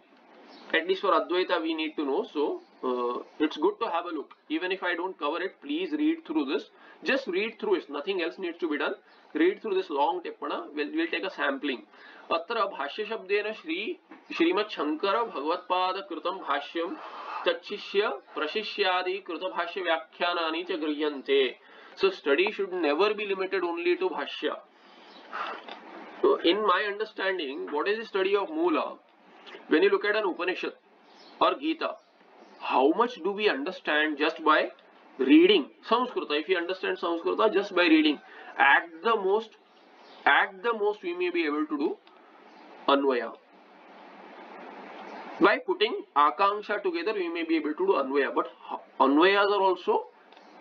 [SPEAKER 1] at least for Advaita we need to know so uh, it's good to have a look even if I don't cover it please read through this just read through it nothing else needs to be done read through this long tippana. We'll, we'll take a sampling. अत्र भाष्यशब्देन श्री श्रीमत् शंकर भगवत्पाद कृतं भाष्यं तच्छिष्य प्रशिष्यादि कृत भाष्य व्याख्यानानि च गृह्यन्ते so study should never be limited only to bhashya so in my understanding what is the study of mula when you look at an upanishad or gita how much do we understand just by reading Sanskrita. If you understand Sanskrita just by reading, at the most, at the most we may be able to do Anvaya. By putting Akanksha together, we may be able to do Anvaya. But Anvayas are also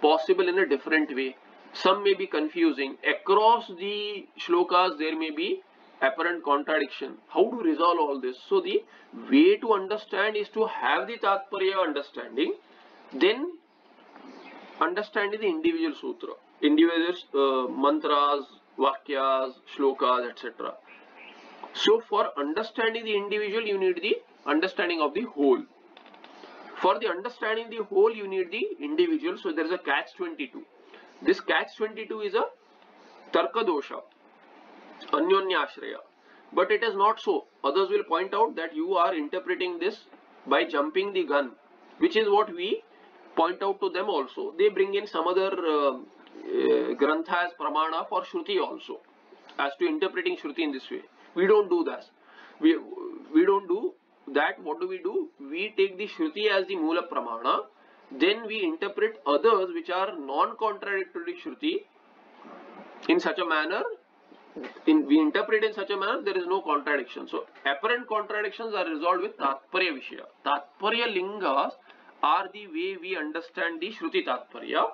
[SPEAKER 1] possible in a different way. Some may be confusing. Across the shlokas, there may be apparent contradiction. How to resolve all this? So the way to understand is to have the Tatparya understanding, then understanding the individual sutra, individual uh, mantras, vakyas, shlokas, etc. So for understanding the individual, you need the understanding of the whole. For the understanding the whole, you need the individual. So there is a catch 22. This catch 22 is a tarka dosha, anyonya ashraya. But it is not so. Others will point out that you are interpreting this by jumping the gun, which is what we point out to them also. They bring in some other uh, uh, grantha as pramana for Shruti also, as to interpreting Shruti in this way. We don't do that. We, we don't do that. What do we do? We take the Shruti as the Mula Pramana, then we interpret others which are non-contradictory Shruti in such a manner in, we interpret in such a manner there is no contradiction. So apparent contradictions are resolved with Tatparya Vishaya. Tatparya Lingas are the way we understand the Shruti Tatparya.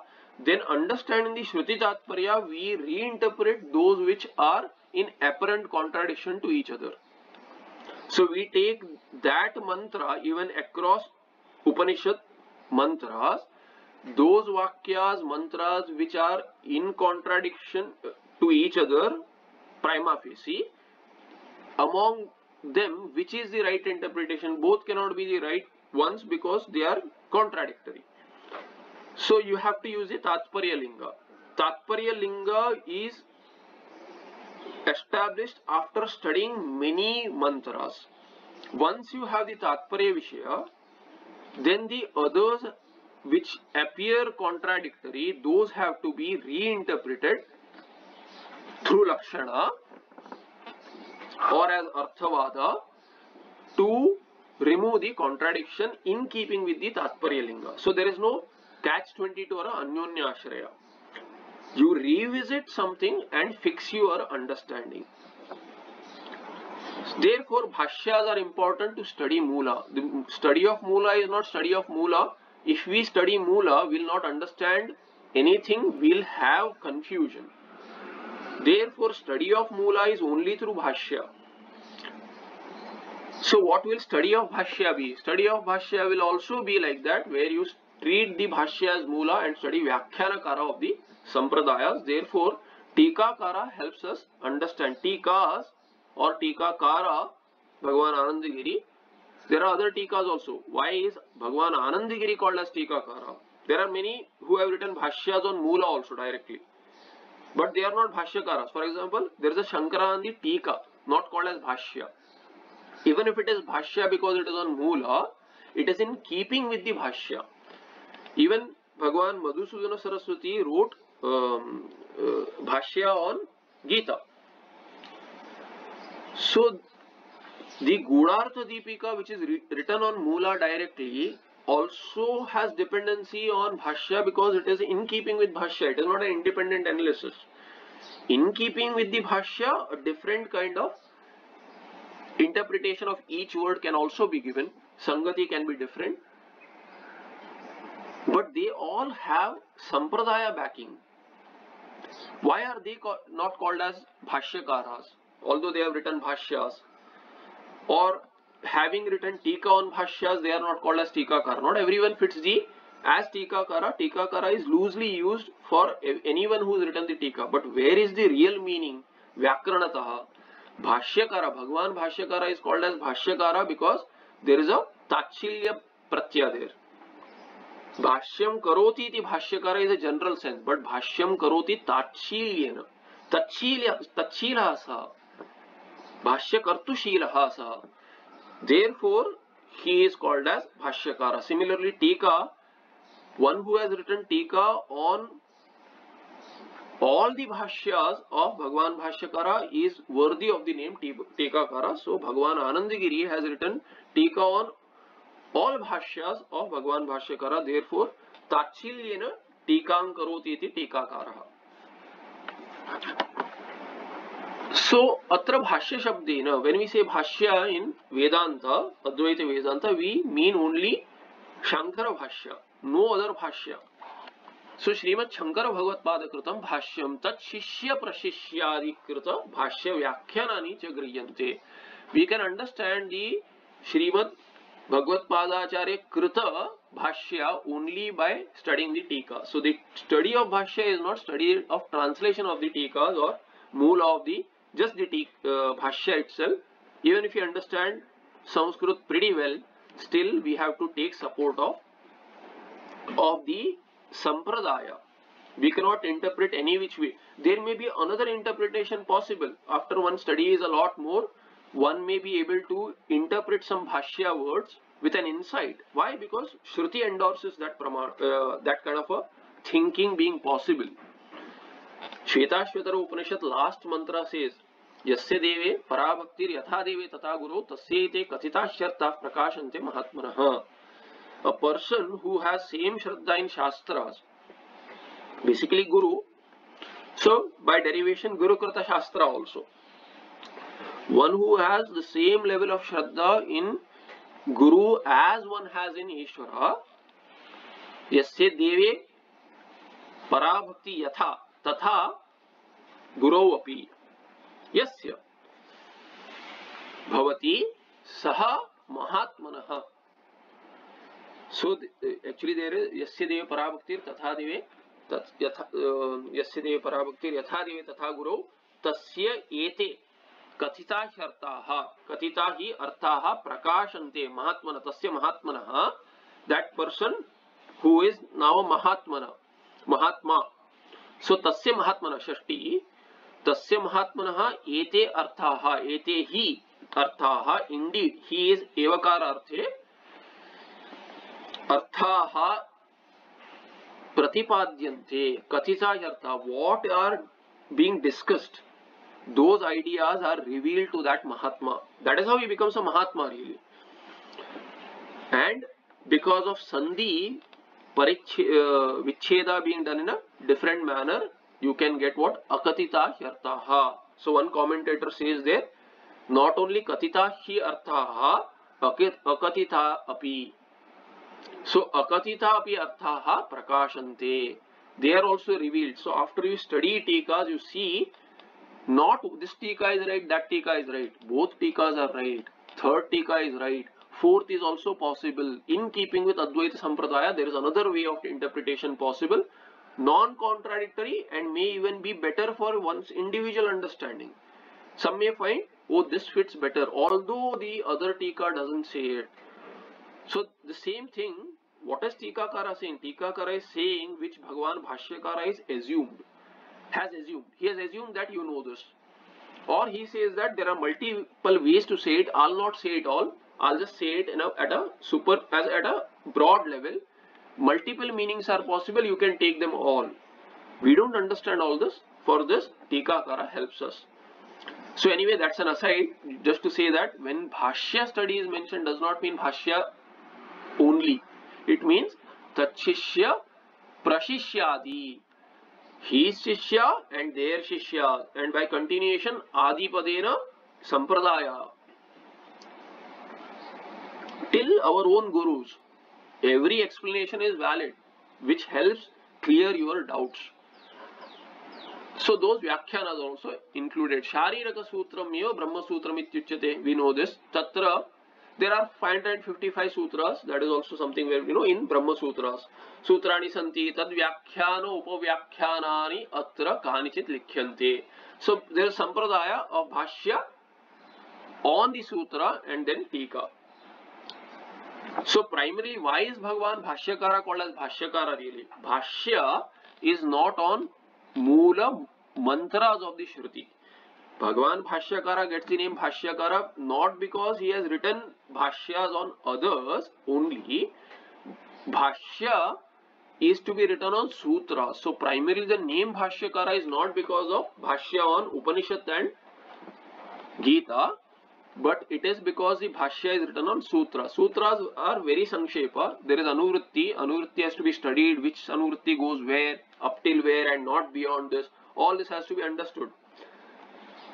[SPEAKER 1] Then understanding the Shruti Tatparya, we reinterpret those which are in apparent contradiction to each other. So we take that mantra even across Upanishad mantras, those vakyas, mantras which are in contradiction uh, to each other, prima facie, among them which is the right interpretation, both cannot be the right ones because they are contradictory. So you have to use the Tatparya Linga. Tatparya Linga is established after studying many mantras. Once you have the Tatparya Vishaya, then the others which appear contradictory, those have to be reinterpreted through Lakshana or as Arthavada to remove the contradiction in keeping with the Tatparya Linga. So there is no catch 22 or Anyonya Ashraya. You revisit something and fix your understanding. Therefore, bhashyas are important to study Mula. The study of Mula is not study of Mula. If we study Mula, will not understand anything, will have confusion. Therefore, study of Mula is only through Bhashya. So what will study of Bhashya be? Study of Bhashya will also be like that where you treat the Bhashya as Mula and study Vyakhyana Kara of the Sampradayas. Therefore, Tikakara helps us understand Tikas or Tikakara Bhagavan Anandagiri. There are other Tikas also. Why is Bhagavan Anandagiri called as Tikakara? There are many who have written Bhashyas on Mula also directly. But they are not Bhashyakaras. For example, there is a Shankara on the Tika, not called as Bhashya. Even if it is Bhashya because it is on Mula, it is in keeping with the Bhashya. Even Bhagwan Madhusudana Saraswati wrote um, uh, Bhashya on Gita. So, the Gudhartha Deepika which is written on Mula directly also has dependency on Bhashya because it is in keeping with Bhashya. It is not an independent analysis. In keeping with the Bhashya, a different kind of interpretation of each word can also be given sangati can be different but they all have sampradaya backing. Why are they not called as bhashyakaras although they have written bhashyas? Or having written tika on bhashyas they are not called as tikakara. Not everyone fits the as tikakara. Tikakara is loosely used for anyone who has written the tika. But where is the real meaning? Vyakranataha. Bhashyakara, Bhagwan Bhashyakara is called as Bhashyakara because there is a Tachilya Pratya there. Bhashyam Karoti iti Bhashyakara is a general sense, but Bhashyam Karoti Tachilyena. तच्छील तच्छीलः सः भाष्यकर्तुशीलः सः therefore he is called as bhashyakara similarly tika one who has written tika on all the bhashyas of bhagwan bhashyakara is worthy of the name tikakara so bhagwan anandagiri has written tika on all bhashyas of bhagwan bhashyakara therefore tachilyena tikam karoti iti tikakara so atra bhashya shabdena when we say bhashya in vedanta advaita vedanta we mean only shankara bhashya no other bhashya so Shrimad Shankar Bhagavatpada कृतम भाष्यम तत् शिष्य प्रशिष्यादिकृत भाष्य व्याख्यानानि च गृह्यन्ते we can understand the Shrimad भगवत्पादाचार्य कृत bhashya only by studying the tika so the study of bhashya is not study of translation of the tikas or moola of the just the uh, bhashya itself even if you understand sanskrit pretty well still we have to take support of of the sampradaya we cannot interpret any which way there may be another interpretation possible after one studies a lot more one may be able to interpret some Bhashya words with an insight. Why? Because Shruti endorses that, uh, that kind of a thinking being possible. Shvetashvatara Upanishad last mantra says, यस्य देवे पराभक्तिर यथा देवे tasya गुरु तस्यैते कथिताश्चर्ताः प्रकाशन्ते महात्मनः a person who has same shraddha in shastras basically guru so by derivation guru krita shastra also one who has the same level of shraddha in guru as one has in ishvara यस्य देवे पराभक्ति यथा तथा गुरौ अपि यस्य भवति सः महात्मनः so actually there is yasya deva parabhaktir tatha deve tat yatha yasya deva parabhaktir yatha deve tatha guru tasya ete कथिता ह्यर्थाः कथिता हि अर्थाः प्रकाशन्ते महात्मन, तस्य महात्मनः, that person who is now महात्मन, Mahatma. So, तस्य महात्मन षष्टि तस्य महात्मनः एते अर्थाः, एते हि अर्थाः, indeed, he is एवकार अर्थे अर्थाः प्रतिपाद्यन्ते। कथिता ह्यर्था what are being discussed? Those ideas are revealed to that mahatma. That is how he becomes a mahatma really. And because of sandhi parich uh, vicheda being done in a different manner you can get what? Akatita hyartaha so one commentator says there not only katita hi arthaha akatita api. So akatita api arthaha prakashante. They are also revealed. So after you study tikas you see not this tika is right that tika is right. Both tikas are right. Third tika is right. Fourth is also possible. In keeping with advaita sampradaya there is another way of interpretation possible. Non contradictory and may even be better for one's individual understanding. Some may find oh this fits better although the other tika doesn't say it. So the same thing what is tikakara saying? Tikakara is saying which bhagwan bhashyakara is assumed has assumed. He has assumed that you know this. Or he says that there are multiple ways to say it. I'll not say it all. I'll just say it a, at a super as at a broad level. Multiple meanings are possible. You can take them all. We don't understand all this. For this, Tikakara helps us. So anyway, that's an aside. Just to say that when Bhashya study is mentioned, does not mean Bhashya only. It means Tachishya Prashishyadi his shishya and their shishya. And by continuation adipadena sampradaya. Till our own gurus every explanation is valid which helps clear your doubts. So those vyakhyanas also included. Shariraka sutram eva brahma sutram ityuchyate. We know this. Tatra there are 555 sutras. That is also something where you know in brahma sutras. Sutrani santi tad vyakhyano upavyakhyanani atra kanichit likhyante so there is sampradaya of bhashya on the sutra and then tika. So primarily why is bhagwan bhashyakara called as bhashyakara really? Bhashya is not on moola mantras of the shruti. Bhagavan Bhashyakara gets the name Bhashyakara not because he has written Bhashyas on others only. Bhashya is to be written on Sutra. So primarily the name Bhashyakara is not because of Bhashya on Upanishad and Gita, but it is because the Bhashya is written on Sutra. Sutras are very Sankshepa. There is Anuvritti. Anuvritti has to be studied, which Anuvritti goes where, up till where and not beyond this. All this has to be understood.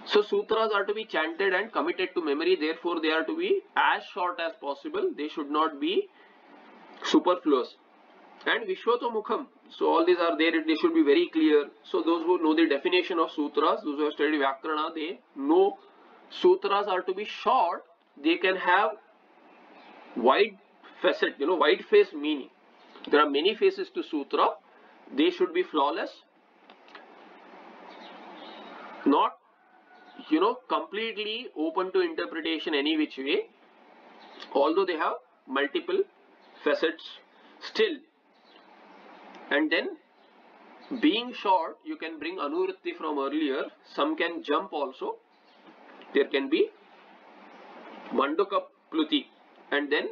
[SPEAKER 1] So sutras are to be chanted and committed to memory. Therefore, they are to be as short as possible. They should not be superfluous. And Vishwatomukham. So all these are there. They should be very clear. So those who know the definition of sutras, those who have studied Vyakarana, they know sutras are to be short. They can have wide facet, you know, wide face meaning. There are many faces to sutra. They should be flawless. Not you know completely open to interpretation any which way although they have multiple facets still. And then being short you can bring anuvritti from earlier. Some can jump also. There can be manduka pluti and then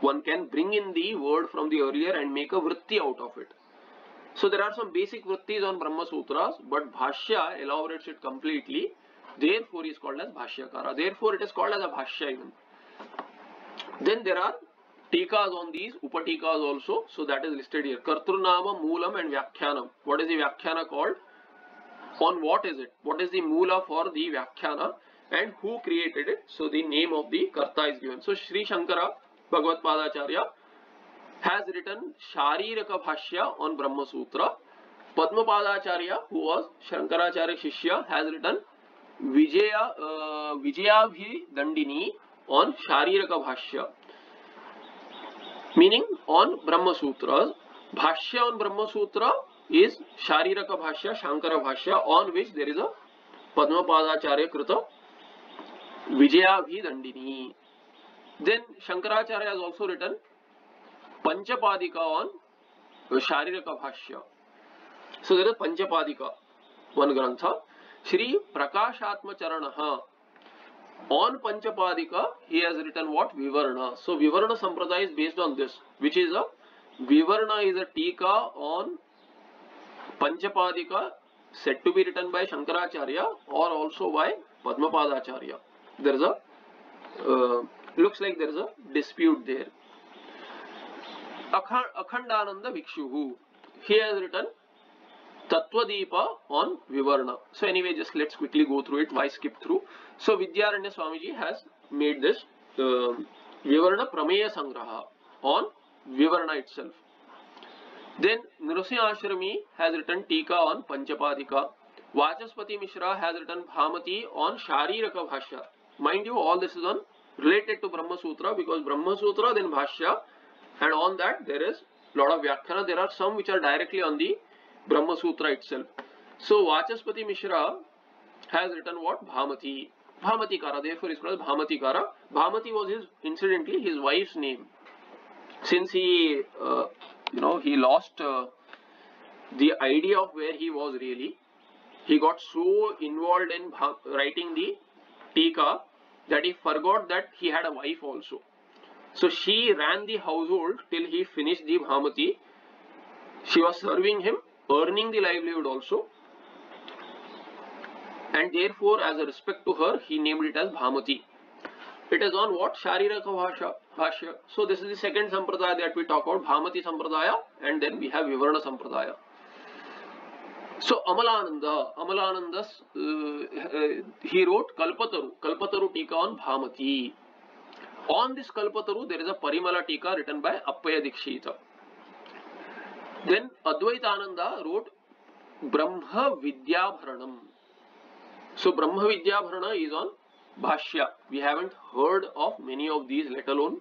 [SPEAKER 1] one can bring in the word from the earlier and make a vritti out of it. So there are some basic vrittis on brahma sutras but bhashya elaborates it completely Therefore, he is called as Bhashyakara. Therefore, it is called as a Bhashya even. Then there are tikas on these, upatikas also. So that is listed here. Kartrunama, Moolam and Vyakhyanam. What is the Vyakhyana called? On what is it? What is the Moola for the Vyakhyana? And who created it? So the name of the Karta is given. So Sri Shankara Bhagavad Padacharya has written Shariraka Bhashya on Brahma Sutra. Padma Padacharya, who was Shankaracharya Shishya, has written Vijaya Vijayabhi dandini on Shariraka bhashya. Meaning on ब्रह्म सूत्र भाष्य on ब्रह्म सूत्र is Sharirak Bhashya, Shankara Bhashya on which there is अ पद्म पादाचार्य कृत Vijayabhi then Shankaracharya has also written Panchapadika on Shariraka bhashya. So there is Panchapadika one ग्रंथ। Shri Prakashatma Charana on Panchapadika he has written what Vivarana so Vivarana Sampradaya is based on this which is a Vivarana is a tika on Panchapadika set to be written by Shankaracharya और also by Padmapadacharya there is a looks like there is a dispute there अखंड Akhandananda Bhikshu he has written Tattvadeepa on Vivarana. So anyway, just let's quickly go through it. Why skip through? So Vidyaranya Swamiji has made this uh, Vivarana Prameya Sangraha on Vivarana itself. Then Nrusingh Ashrami has written Tika on Panchapadika. Vachaspati Mishra has written Bhamati on Shariraka Bhashya. Mind you, all this is on related to Brahma Sutra because Brahma Sutra, then Bhashya, and on that there is lot of Vyakhyana. There are some which are directly on the Brahma Sutra itself. So Vachaspati Mishra has written what? Bhamati. Bhamati Kara. Therefore is called Bhamati Kara. Bhamati was his, incidentally, his wife's name. Since he, uh, you know, he lost uh, the idea of where he was really. He got so involved in writing the Tika that he forgot that he had a wife also. So she ran the household till he finished the Bhamati. She was serving him earning the livelihood also and therefore as a respect to her he named it as Bhamati. It is on what? Shariraka Bhashya. So this is the second Sampradaya that we talk about, Bhamati Sampradaya and then we have Vivarana Sampradaya. So Amalananda, Amalananda, uh, uh, he wrote Kalpataru, Kalpataru Tika on Bhamati. On this Kalpataru there is a Parimala Tika written by Appaya Dikshita. Then Advaitananda wrote Brahma Vidyabharanam. So Brahma Vidyabharana is on Bhashya. We haven't heard of many of these, let alone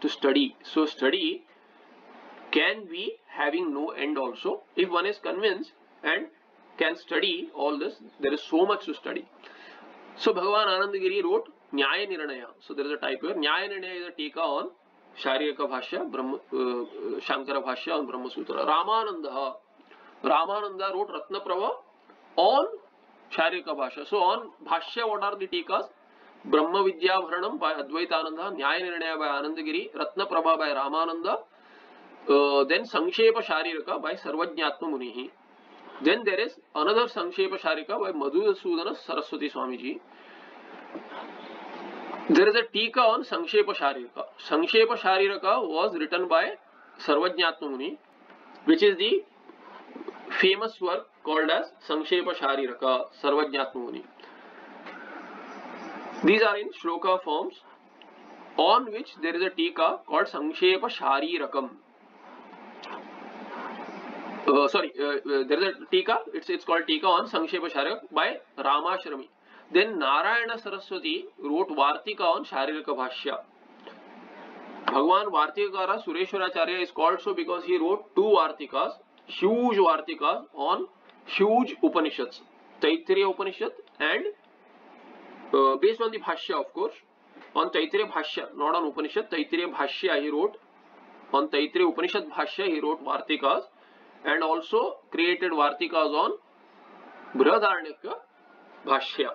[SPEAKER 1] to study. So study can be having no end also. If one is convinced and can study all this, there is so much to study. So Bhagavan Anandagiri wrote Nyaya Nirnaya. So there is a type here. Nyaya Nirnaya is a tika on Brahma, uh, Shankara Bhashya on Brahma Sutra. Ramananda. Ramananda wrote Ratna Prava on Sharika Bhashya. So on Bhashya, what are the tikas? Brahma Vidya Bharanam by Advaitananda, Nyaya Nirnaya by Anandagiri, Ratna Prabha by Ramananda, uh, then Sankshepa Shariraka by Sarvajñatma Munihi. Then there is another Sankshepa Sharika by Madhusudana Saraswati Swamiji. There is a Tika on Sankshepa Shariraka. Sankshepa Shariraka was written by Sarvajñatma Muni, which is the famous work called as Sankshepa Shariraka, Sarvajñatma Muni. These are in shloka forms on which there is a tika called Sankshepa Sharirakam. Uh, sorry, uh, uh, there is a tika, it's, it's called tika on Sankshepa Sharirak by Ramashrami. Then Narayana Saraswati wrote vartika on Sharirika bhashya Bhagavan vartika Sureshvaracharya is called so because he wrote two vartikas huge vartikas on huge Upanishad Taittiriya Upanishad and based on bhashya of course on Taittiriya bhashya not on उपनिषद तैत्रीय भाष्य he road on Taittiriya Upanishad bhashya he wrote vartikas and also created vartikas on Brihadaranya bhashya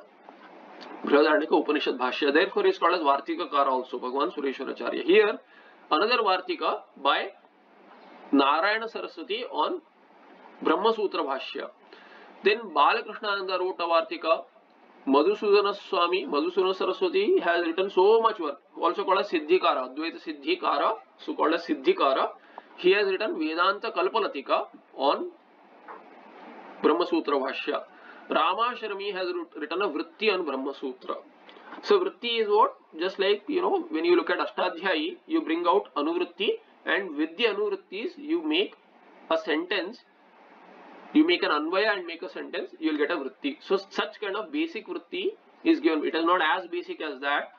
[SPEAKER 1] Brihadaranyaka Upanishad Bhashya. Therefore, is called as Vartikakara also, Bhagwan Sureshwaracharya. Here, another Vartika by Narayana Saraswati on Brahma Sutra Bhashya. Then Balakrishnananda wrote a Vartika. Madhusudana Swami, Madhusudana Saraswati has written so much work, also called as Siddhikara, Advaita Siddhikara, so called as Siddhikara. He has written Vedanta Kalpalatika on Brahma Sutra Bhashya. Ramashrami has written a Vritti on Brahma Sutra. So Vritti is what? Just like, you know, when you look at Ashtadhyayi, you bring out Anuvritti and with the Anuvrittis, you make a sentence. You make an Anvaya and make a sentence, you will get a Vritti. So such kind of basic Vritti is given. It is not as basic as that.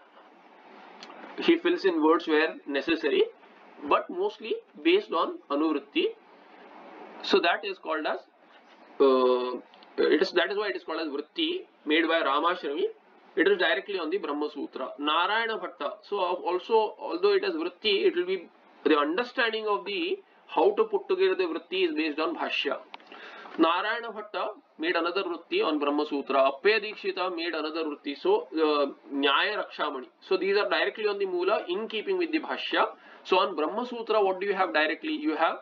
[SPEAKER 1] He fills in words where necessary, but mostly based on Anuvritti. So that is called as uh, it is that is why it is called as vritti made by Ramashrami. It is directly on the Brahma Sutra. Narayana Bhatta. So also although it is vritti, it will be the understanding of the how to put together the vritti is based on Bhashya. Narayana Bhatta made another vritti on Brahma Sutra. Appaya Dikshita made another vritti. So uh, Nyaya Rakshamani. So these are directly on the Mula in keeping with the Bhashya. So on Brahma Sutra, what do you have directly? You have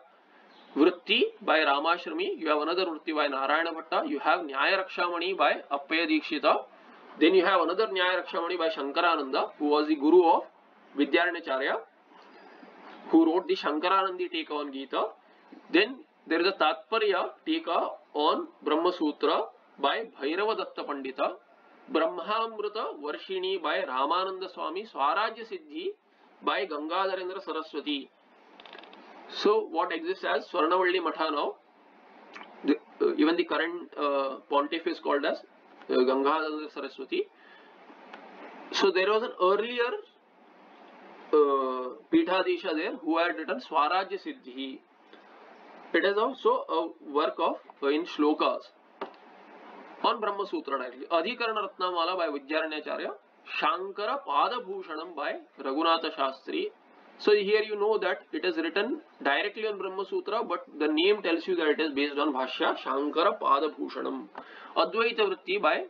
[SPEAKER 1] Vritti by Ramashrami, you have another Vritti by Narayana Bhatta, you have Nyaya Rakshamani by Appaya Dikshita, then you have another Nyaya Rakshamani by Shankarananda, who was the guru of Vidyaranyacharya, who wrote the Shankaranandi Tika on Gita. Then there is a Tatparya Tika on Brahma Sutra by Bhairava Datta Pandita, Brahmamrita Varshini by Ramananda Swami, Swarajya Siddhi by Gangadharendra Saraswati. So what exists as Swarnavalli Matha now, the, uh, even the current uh, pontiff is called as uh, Gangadhar Saraswati. So there was an earlier uh, there who had written Swarajya Siddhi. It is also a work of uh, in shlokas on Brahma Sutra directly. Adhikarana Ratnamala by Vidyaranyacharya, Shankara Padabhushanam by Raghunatha Shastri, so here you know that it is written directly on Brahma Sutra, but the name tells you that it is based on Bhashya Shankara Padabhushanam. Advaita Vritti by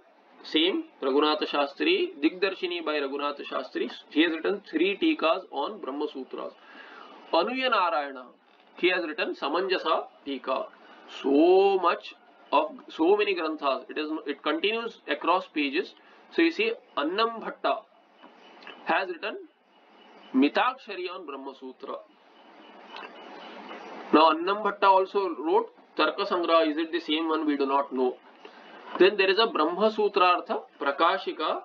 [SPEAKER 1] same Raghunatha Shastri, Digdarshini by Raghunatha Shastri. He has written three tikas on Brahma Sutras. Anuya Narayana, he has written Samanjasa Tika. So much of so many granthas. It is it continues across pages. So you see Annam Bhatta has written Mitakshari on Brahma Sutra. Now Annam Bhatta also wrote Tarka Sangra. Is it the same one? We do not know. Then there is a Brahma Sutrartha Prakashika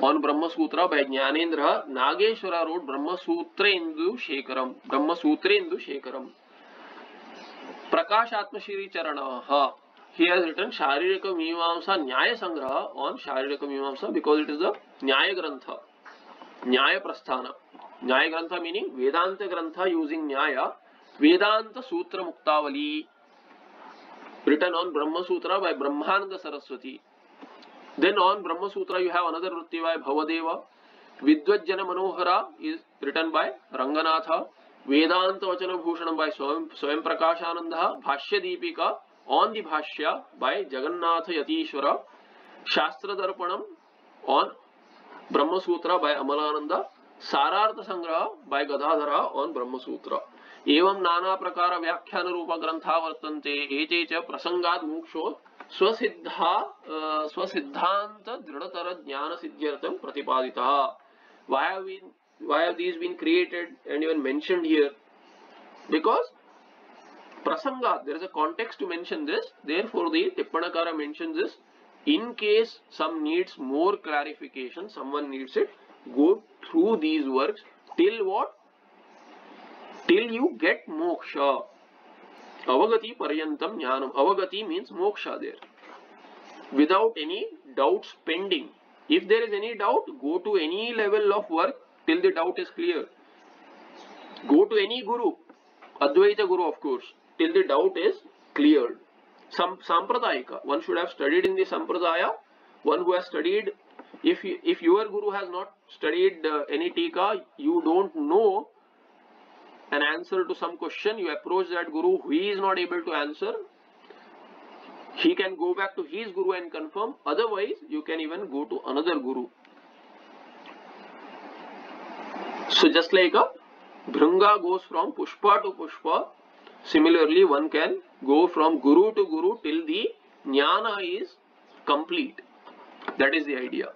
[SPEAKER 1] on Brahma Sutra by Jnanendra. Nageshwara wrote Brahma Sutrendu Shekaram. Brahma Sutrendu Shekaram. Prakashatma Shri Charana. He has written Sharirika Mimamsa Nyaya Sangraha on Sharirika Mimamsa because it is a Nyaya Grantha. Nyaya Prasthana. Nyaya Grantha meaning Vedanta Grantha using Nyaya. Vedanta Sutra Muktavali written on Brahma Sutra by Brahmananda Saraswati. Then on Brahma Sutra you have another Vritti by Bhavadeva. Vidvajjana Manohara is written by Ranganatha. Vedanta Vachana Bhushanam by Swayam, Swayam Prakashananda. Bhashya Deepika on the bhashya by jagannath yatishwara shastra darpanam on Brahmasutra by Amalananda, Sarartha Sangraha by Gadadhara on Brahmasutra. एवं नाना प्रकार व्याख्यान रूप ग्रंथा वर्तन्ते, एते प्रसंगात मोक्षो स्वसिद्धा स्वसिद्धांत दृढ़तर ज्ञान सिद्ध्यर्थम प्रतिपादितः। Why have been created and even mentioned because प्रसंगात there is a context to mention this therefore the tippanakara mentions this in case some needs more clarification someone needs it go through these works till what? Till you get moksha. Avagati paryantam jnanam. Avagati means moksha there. Without any doubts pending. If there is any doubt go to any level of work till the doubt is clear. Go to any guru. Advaita guru of course till the doubt is cleared some sampradayika. One should have studied in the sampradaya. One who has studied if if your guru has not studied uh, any tika you don't know an answer to some question. You approach that guru who is not able to answer. He can go back to his guru and confirm. Otherwise you can even go to another guru. So just like a bhranga goes from pushpa to pushpa similarly one can go from guru to guru till the jnana is complete that is the idea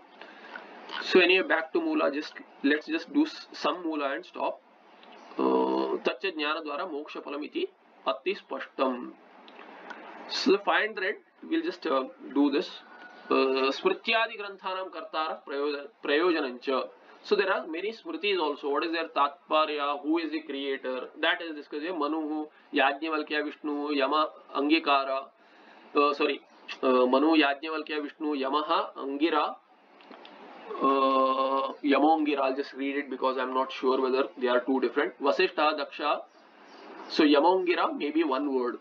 [SPEAKER 1] so anyway back to mula just let's just do some mula and stop uh, तच्च ज्ञान द्वारा मोक्ष फलम इति अति स्पष्टम so the fine thread we'll just uh, do this uh, smrityadi granthanam so there are many smritis also. What is their tatparya? Who is the creator? That is discussed here. Manu yajnavalkya vishnu yama angikara uh, sorry. Uh, manu yajnavalkya vishnu yamaha angira. Uh, Yamongira, I'll just read it because I'm not sure whether they are two different. Vasishtha, Daksha. So Yamongira may be one word.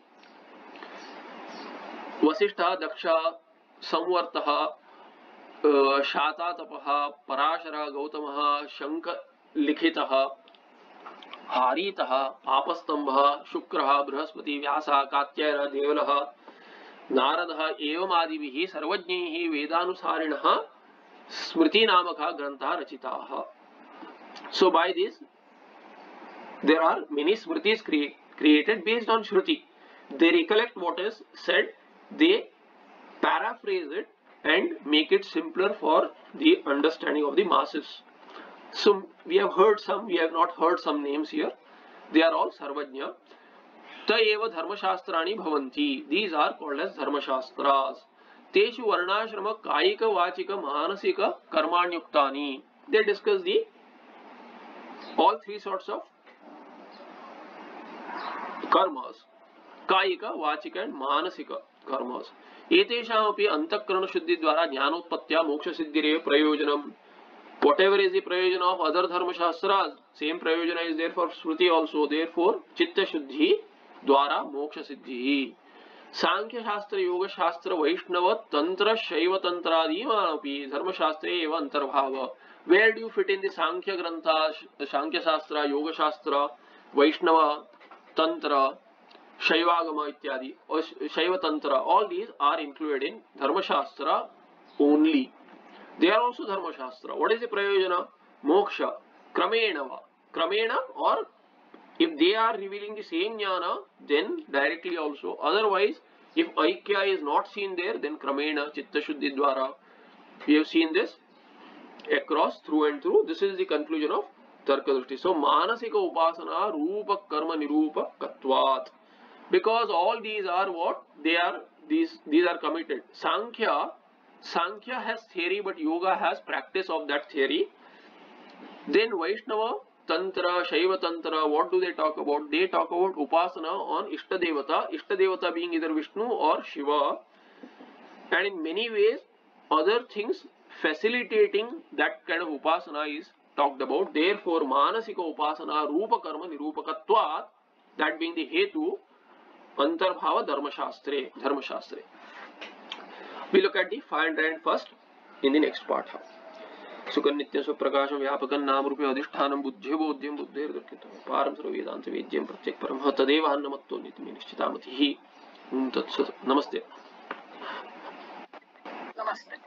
[SPEAKER 1] Vasishtha, Daksha, Samvartaha, Shanta Parashar Gautam शंख लिखि हारीत आपस्तंभ शुक्र, बृहस्पति व्यास कायन देवल, नारद एवि सर्वज्ञ वेदासारिण स्मृतिनामक ग्रंथ Rachita. So by this there are many smriti created based on shruti they recollect what is said they paraphrase it and make it simpler for the understanding of the masses. So we have heard some, we have not heard some names here. They are all Sarvajna. Taeva Dharmashastrani Bhavanti. These are called as Dharmashastras. Teshu Varnashrama Kayika Vachika Manasika Karmanyuktani. They discuss the all three sorts of karmas. Kayika, Vachika and Manasika karmas. एतेषामपि अंतःकरण शुद्धि द्वारा ज्ञानोत्पत्त्या मोक्ष सिद्धिरेव प्रयोजनम. Whatever is the prayojan of other dharma shastras same prayojana is there for shruti also. Therefore chitta shuddhi द्वारा मोक्ष सिद्धि सांख्य शास्त्र योग शास्त्र वैष्णव तंत्र शैव तंत्रादि मानपि धर्म शास्त्रे एव अंतर्भाव. Where do fit in the Sankhya grantha Sankhya shastra योग शास्त्र वैष्णव तंत्र शैवागम इत्यादि और Shaiva tantra all these are included in dharmashastra only they are also dharma shastra what is the prayojana moksha kramena va kramena or if they are revealing the same jnana then directly also otherwise if aikya is not seen there then kramena chitta shuddhi dwara we have seen this across through and through this is the conclusion of tarka drishti so manasika upasana rupa karma Nirupa nirupakatvat because all these are what? They are these these are committed. Sankhya sankhya has theory but yoga has practice of that theory. Then vaishnava tantra shaiva tantra what do they talk about? They talk about upasana on ishta devata. Ishta devata being either vishnu or shiva. And in many ways other things facilitating that kind of upasana is talked about. Therefore manasika upasana rupa karma nirupakatvat that being the hetu अंतर्भाव Antarvhava Dharmashastre. Dharmashastre. We look at the find and first in the next part. सुकन्नित्य स्वप्रकाश व्यापकं नाम रूपे अधिष्ठानं बुद्धि बोध्यम बुद्धेर दुर्कितं पारम सर्व वेदांत वेद्यम प्रत्येक परमः तदेव अन्नमत्तो नित्य निश्चितामति ही ओम तत्सत्
[SPEAKER 2] नमस्ते नमस्ते